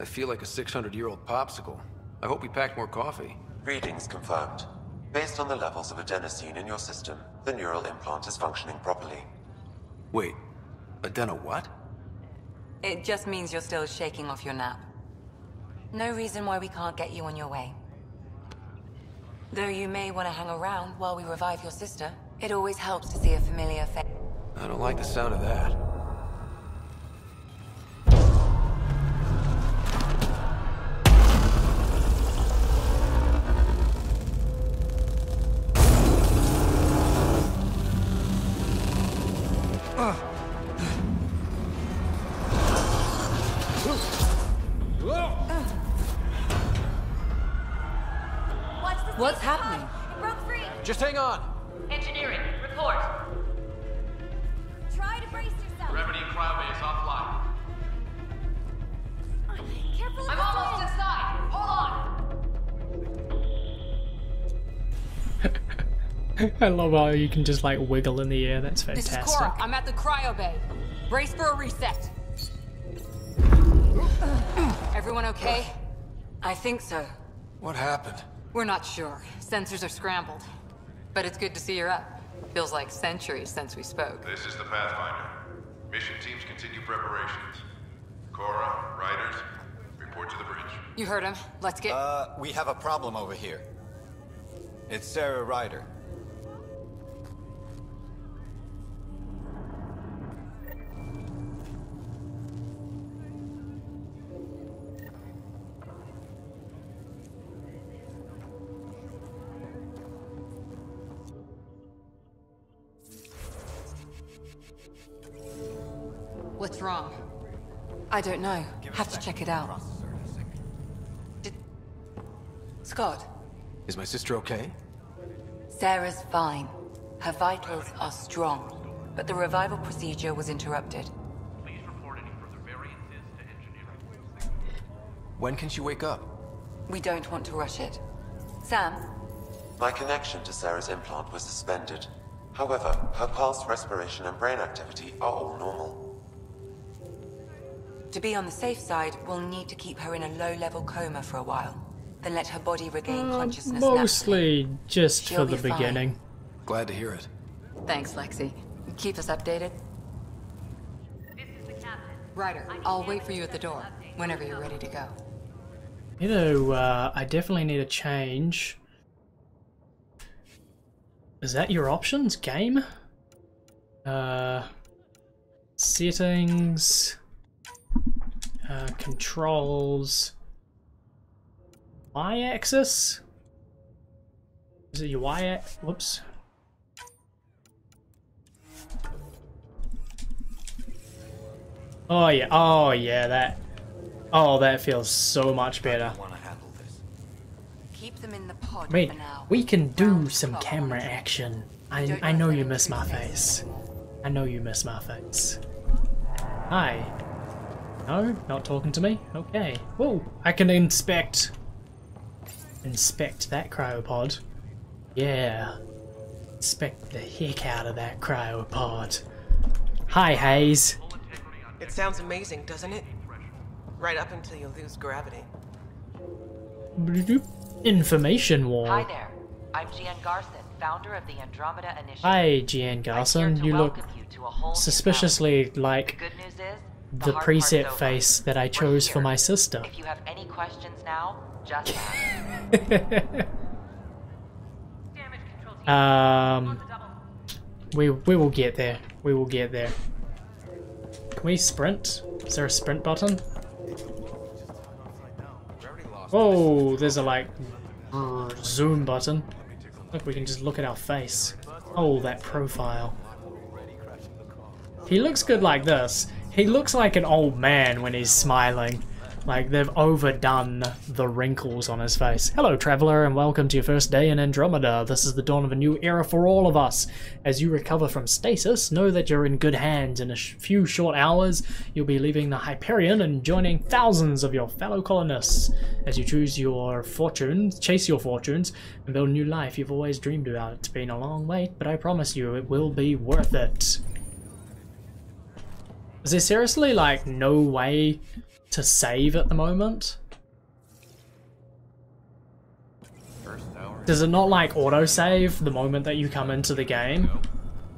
D: I feel like a 600-year-old popsicle. I hope we packed more coffee.
H: Readings confirmed. Based on the levels of adenosine in your system, the neural implant is functioning properly.
D: Wait, adeno what?
G: It just means you're still shaking off your nap. No reason why we can't get you on your way. Though you may want to hang around while we revive your sister, it always helps to see a familiar face.
D: I don't like the sound of that. Just hang on!
I: Engineering, report. Try to brace yourself.
J: Remedy cryobase offline.
I: Careful
J: I'm almost
I: swing.
J: inside. Hold on.
A: I love how you can just like wiggle in the air. That's fantastic.
K: This is
A: fantastic.
K: Cora. I'm at the cryo bay. Brace for a reset. Everyone okay?
G: I think so.
D: What happened?
K: We're not sure. Sensors are scrambled. But it's good to see you're up. Feels like centuries since we spoke.
B: This is the Pathfinder. Mission teams continue preparations. Cora, Ryders, report to the bridge.
K: You heard him. Let's get.
C: Uh, we have a problem over here. It's Sarah Ryder.
K: What's wrong?
G: I don't know. Have to check it out. Did... Scott,
D: Is my sister okay?
G: Sarah's fine. Her vitals are strong. But the revival procedure was interrupted.
J: Please report any further variances to engineering.
D: When can she wake up?
G: We don't want to rush it. Sam,
H: My connection to Sarah's implant was suspended. However, her pulse, respiration, and brain activity are all normal.
G: to be on the safe side, we'll need to keep her in a low-level coma for a while. Then let her body regain
A: Uh,
G: consciousness naturally.
A: mostly just
G: She'll
A: for the
G: be fine.
A: beginning.
D: Glad to hear it.
K: Thanks, Lexi. Keep us updated. This is the captain. Ryder, I'll wait for you at the door whenever you're ready to go.
A: You know, uh, I definitely need a change. Is that your options? Game? Uh, settings. Uh, controls. Y-axis? Is it your y-axis? Whoops. Oh yeah, oh yeah, that. Oh, that feels so much better.
G: Keep them in the pod
A: Wait,
G: for now.
A: we can do some camera action. I, I know you miss my face. I know you miss my face. Hi. No, not talking to me? Okay. Whoa, I can inspect. Inspect that cryopod. Yeah. Inspect the heck out of that cryopod. Hi, Hayes.
E: It sounds amazing, doesn't it? Right up until you lose gravity.
A: Bloop. Information war.
L: Hi there. I'm Jien Garson, founder of the Andromeda Initiative.
A: Hi, Jien Garson. You look suspiciously like
L: Good news is,
A: the
L: hard
A: preset face that I chose for my sister.
L: If you have any questions now, just ask.
A: Um, we we will get there. We will get there. Can we sprint? Is there a sprint button? Oh, there's a like zoom button. Look, we can just look at our face. Oh, that profile. He looks good like this. He looks like an old man when he's smiling. Like they've overdone the wrinkles on his face. Hello, traveler, and welcome to your first day in Andromeda. This is the dawn of a new era for all of us. As you recover from stasis, know that you're in good hands. In a sh- few short hours, you'll be leaving the Hyperion and joining thousands of your fellow colonists as you choose your fortunes, chase your fortunes, and build a new life you've always dreamed about. It's been a long wait, but I promise you, it will be worth it. Is there seriously like no way to save at the moment? Does it not like autosave the moment that you come into the game?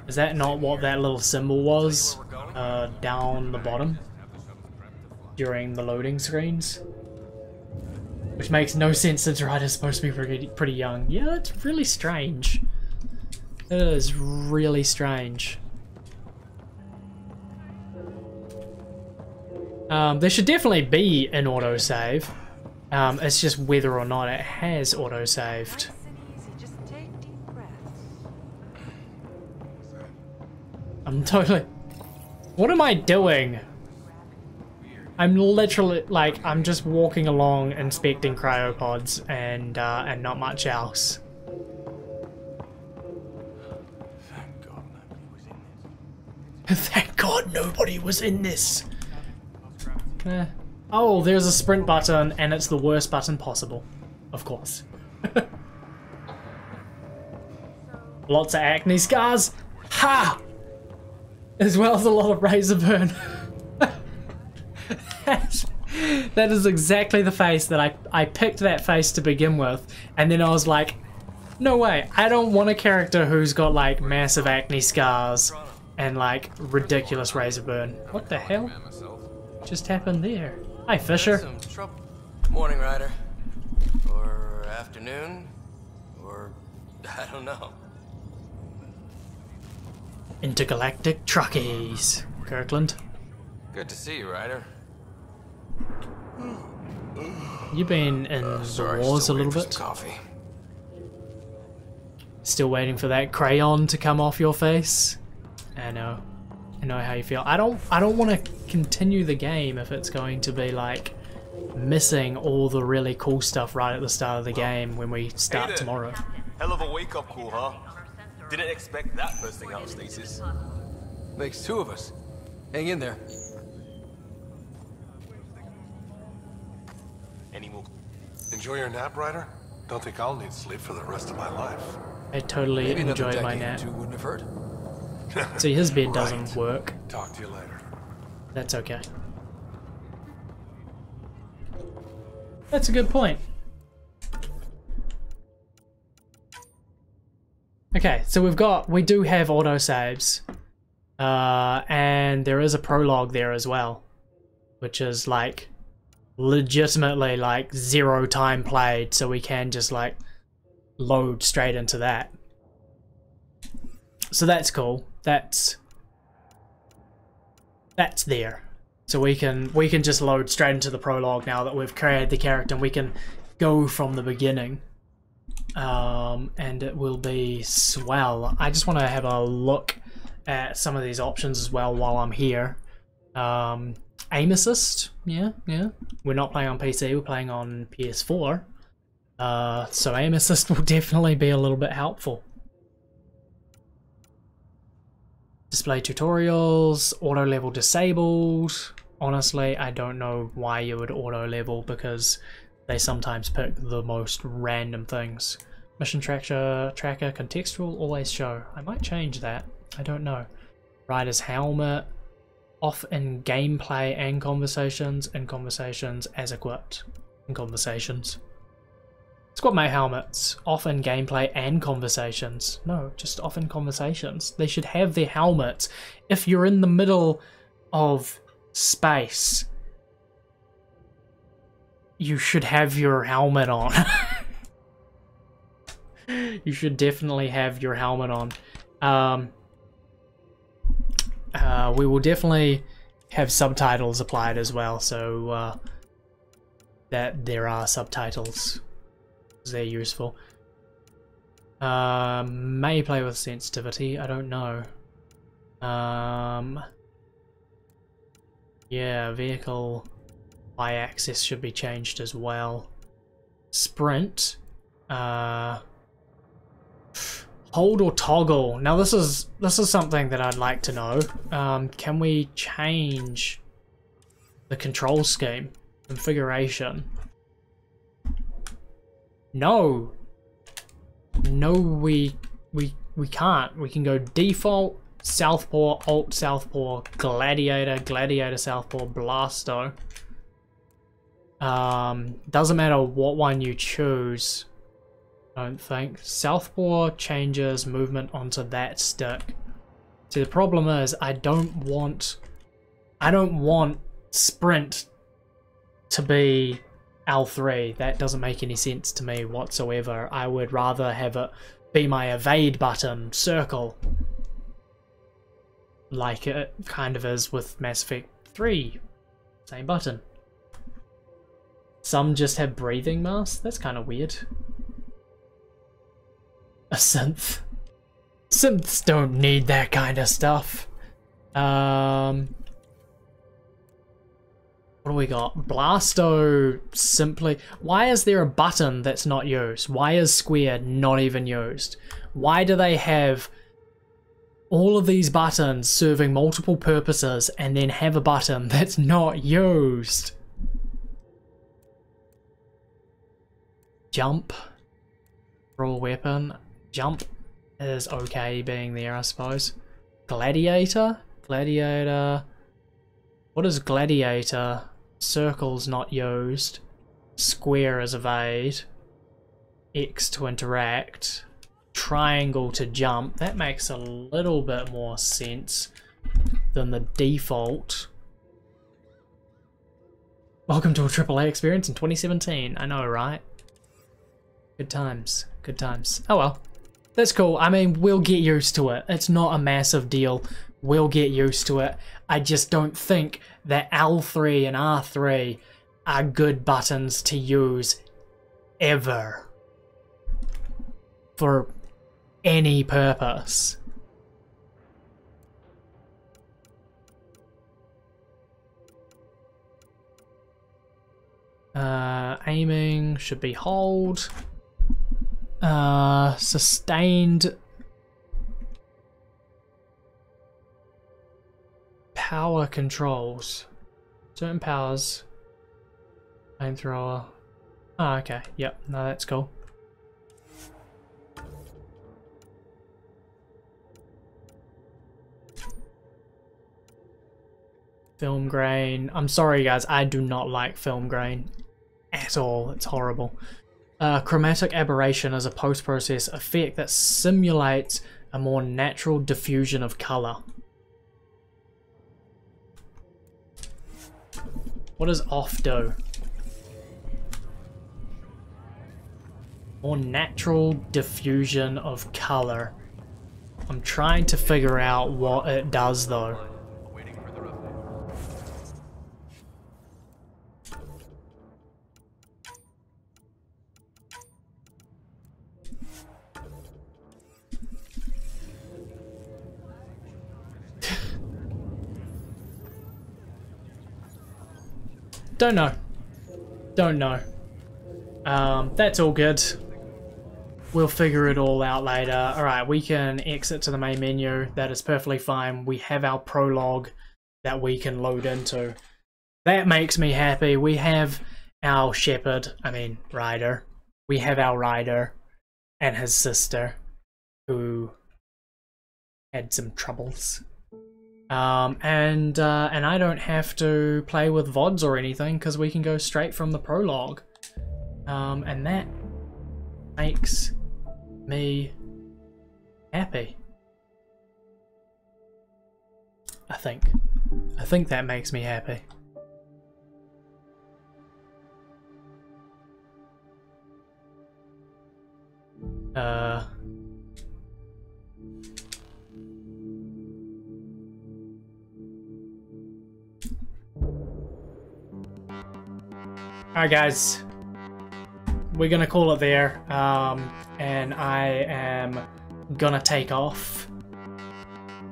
A: Is that not what that little symbol was uh, down the bottom during the loading screens? Which makes no sense since Ryder's supposed to be pretty, pretty young. Yeah, that's really strange. It is really strange. Um, there should definitely be an autosave. Um, it's just whether or not it has autosaved. I'm totally... What am I doing? I'm literally, like, I'm just walking along inspecting cryopods and, uh, and not much else. Thank God nobody was in this. Oh, there's a sprint button, and it's the worst button possible. Of course. Lots of acne scars. Ha! As well as a lot of razor burn. that is exactly the face that I, I picked that face to begin with, and then I was like, no way, I don't want a character who's got like massive acne scars and like ridiculous razor burn. What the hell just happened there? Hi, Fisher.
D: Some trouble. Morning, Ryder. Or afternoon. Or I don't know.
A: Intergalactic truckies. Kirkland.
D: Good to see you, Ryder.
A: You've been in
D: Uh, sorry,
A: the wars a little bit?
D: Coffee.
A: Still waiting for that crayon to come off your face? I know. I know how you feel. I don't I don't want to continue the game if it's going to be like missing all the really cool stuff right at the start of the game when we start
M: there.
A: tomorrow.
M: Hell of a wake up call, huh? Didn't expect that first thing out of stasis.
D: Makes two of us. Hang in there.
M: Any more? Enjoy your nap, Ryder? Don't think I'll need sleep for the rest of my life.
A: I totally
D: Maybe
A: enjoyed my nap.
D: two wouldn't have hurt.
A: See, his bed doesn't work.
M: Talk to you later.
A: That's okay. That's a good point. Okay, so we've got, we do have autosaves. Uh, and there is a prologue there as well. Which is like, legitimately like zero time played, so we can just like load straight into that. So that's cool. That's that's there. So we can we can just load straight into the prologue now that we've created the character and we can go from the beginning. Um, and it will be swell. I just want to have a look at some of these options as well while I'm here. Um, aim assist, yeah, yeah. We're not playing on PC, we're playing on PS4. Uh, so aim assist will definitely be a little bit helpful. Display tutorials, auto level disabled. Honestly, I don't know why you would auto level because they sometimes pick the most random things. Mission tracker, tracker, contextual, always show. I might change that. I don't know. Ryder's helmet, off in gameplay and conversations, and conversations as equipped in conversations. Squad mate helmets, off in gameplay and conversations. No, just off in conversations. They should have their helmets. If you're in the middle of space, you should have your helmet on. you should definitely have your helmet on. Um, uh, we will definitely have subtitles applied as well, so uh, that there are subtitles they're useful. Um, may play with sensitivity, I don't know. Um, yeah, vehicle y-axis should be changed as well. Sprint, uh, hold or toggle. Now this is this is something that I'd like to know. Um, can we change the control scheme configuration? No. No, we we we can't. We can go default, Southpaw, Alt Southpaw, Gladiator, Gladiator Southpaw, Blasto. Um, doesn't matter what one you choose. I don't think. Southpaw changes movement onto that stick. See, the problem is I don't want I don't want sprint to be L3. That doesn't make any sense to me whatsoever. I would rather have it be my evade button, circle. Like it kind of is with Mass Effect 3. Same button. Some just have breathing masks? That's kind of weird. A synth. Synths don't need that kind of stuff. Um, what do we got? Blasto simply... Why is there a button that's not used? Why is square not even used? Why do they have all of these buttons serving multiple purposes and then have a button that's not used? Jump. Roll weapon. Jump is okay being there, I suppose. Gladiator? Gladiator... What is gladiator? Circle's not used. Square is evade. X to interact. Triangle to jump. That makes a little bit more sense than the default. Welcome to a AAA experience in 2017. I know, right? Good times. Good times. Oh well. That's cool. I mean, we'll get used to it. It's not a massive deal. We'll get used to it. I just don't think that L3 and R3 are good buttons to use ever for any purpose. Uh, aiming should be hold. Uh, sustained power controls. Certain powers. Flamethrower. Oh, okay. Yep. No, that's cool. Film grain. I'm sorry, guys. I do not like film grain at all. It's horrible. Uh, chromatic aberration is a post-process effect that simulates a more natural diffusion of color. What does off do? More natural diffusion of color. I'm trying to figure out what it does though. Don't know. Don't know. Um, that's all good. We'll figure it all out later. Alright, we can exit to the main menu. That is perfectly fine. We have our prologue that we can load into. That makes me happy. We have our Shepard, I mean, Ryder. We have our Ryder and his sister who had some troubles. Um, and uh, and I don't have to play with VODs or anything because we can go straight from the prologue. Um, and that makes me happy. I think. I think that makes me happy. Uh... Alright guys, we're gonna call it there, um, and I am gonna take off.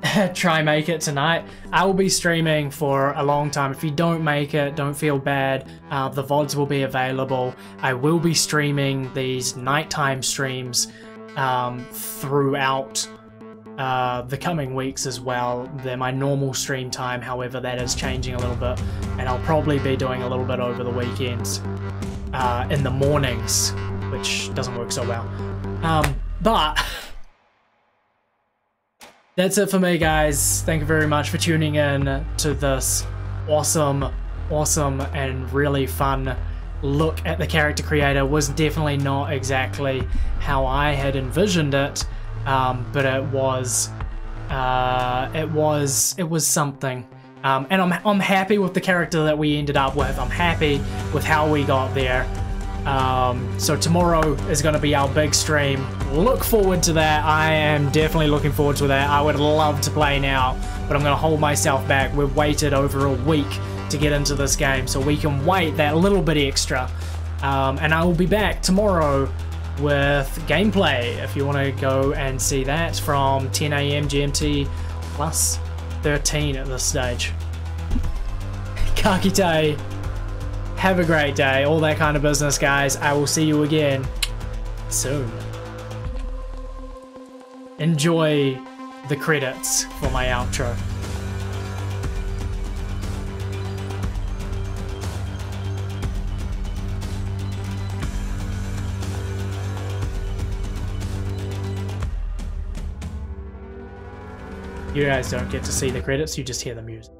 A: Try make it tonight. I will be streaming for a long time. If you don't make it, don't feel bad. Uh, the VODs will be available. I will be streaming these nighttime streams um, throughout uh, the coming weeks as well. They're my normal stream time, however, that is changing a little bit, and I'll probably be doing a little bit over the weekends uh, in the mornings, which doesn't work so well. Um, but that's it for me, guys. Thank you very much for tuning in to this awesome, awesome, and really fun look at the character creator. Was definitely not exactly how I had envisioned it um, but it was uh, it was it was something. Um, and I'm, I'm happy with the character that we ended up with. I'm happy with how we got there. Um, so tomorrow is going to be our big stream. Look forward to that. I am definitely looking forward to that. I would love to play now, but I'm going to hold myself back. We've waited over a week to get into this game, so we can wait that little bit extra. Um, and I will be back tomorrow with gameplay if you want to go and see that from 10 a.m. GMT plus 13 at this stage. Kakite, have a great day, all that kind of business, guys. I will see you again soon. Enjoy the credits for my outro. You guys don't get to see the credits, you just hear the music.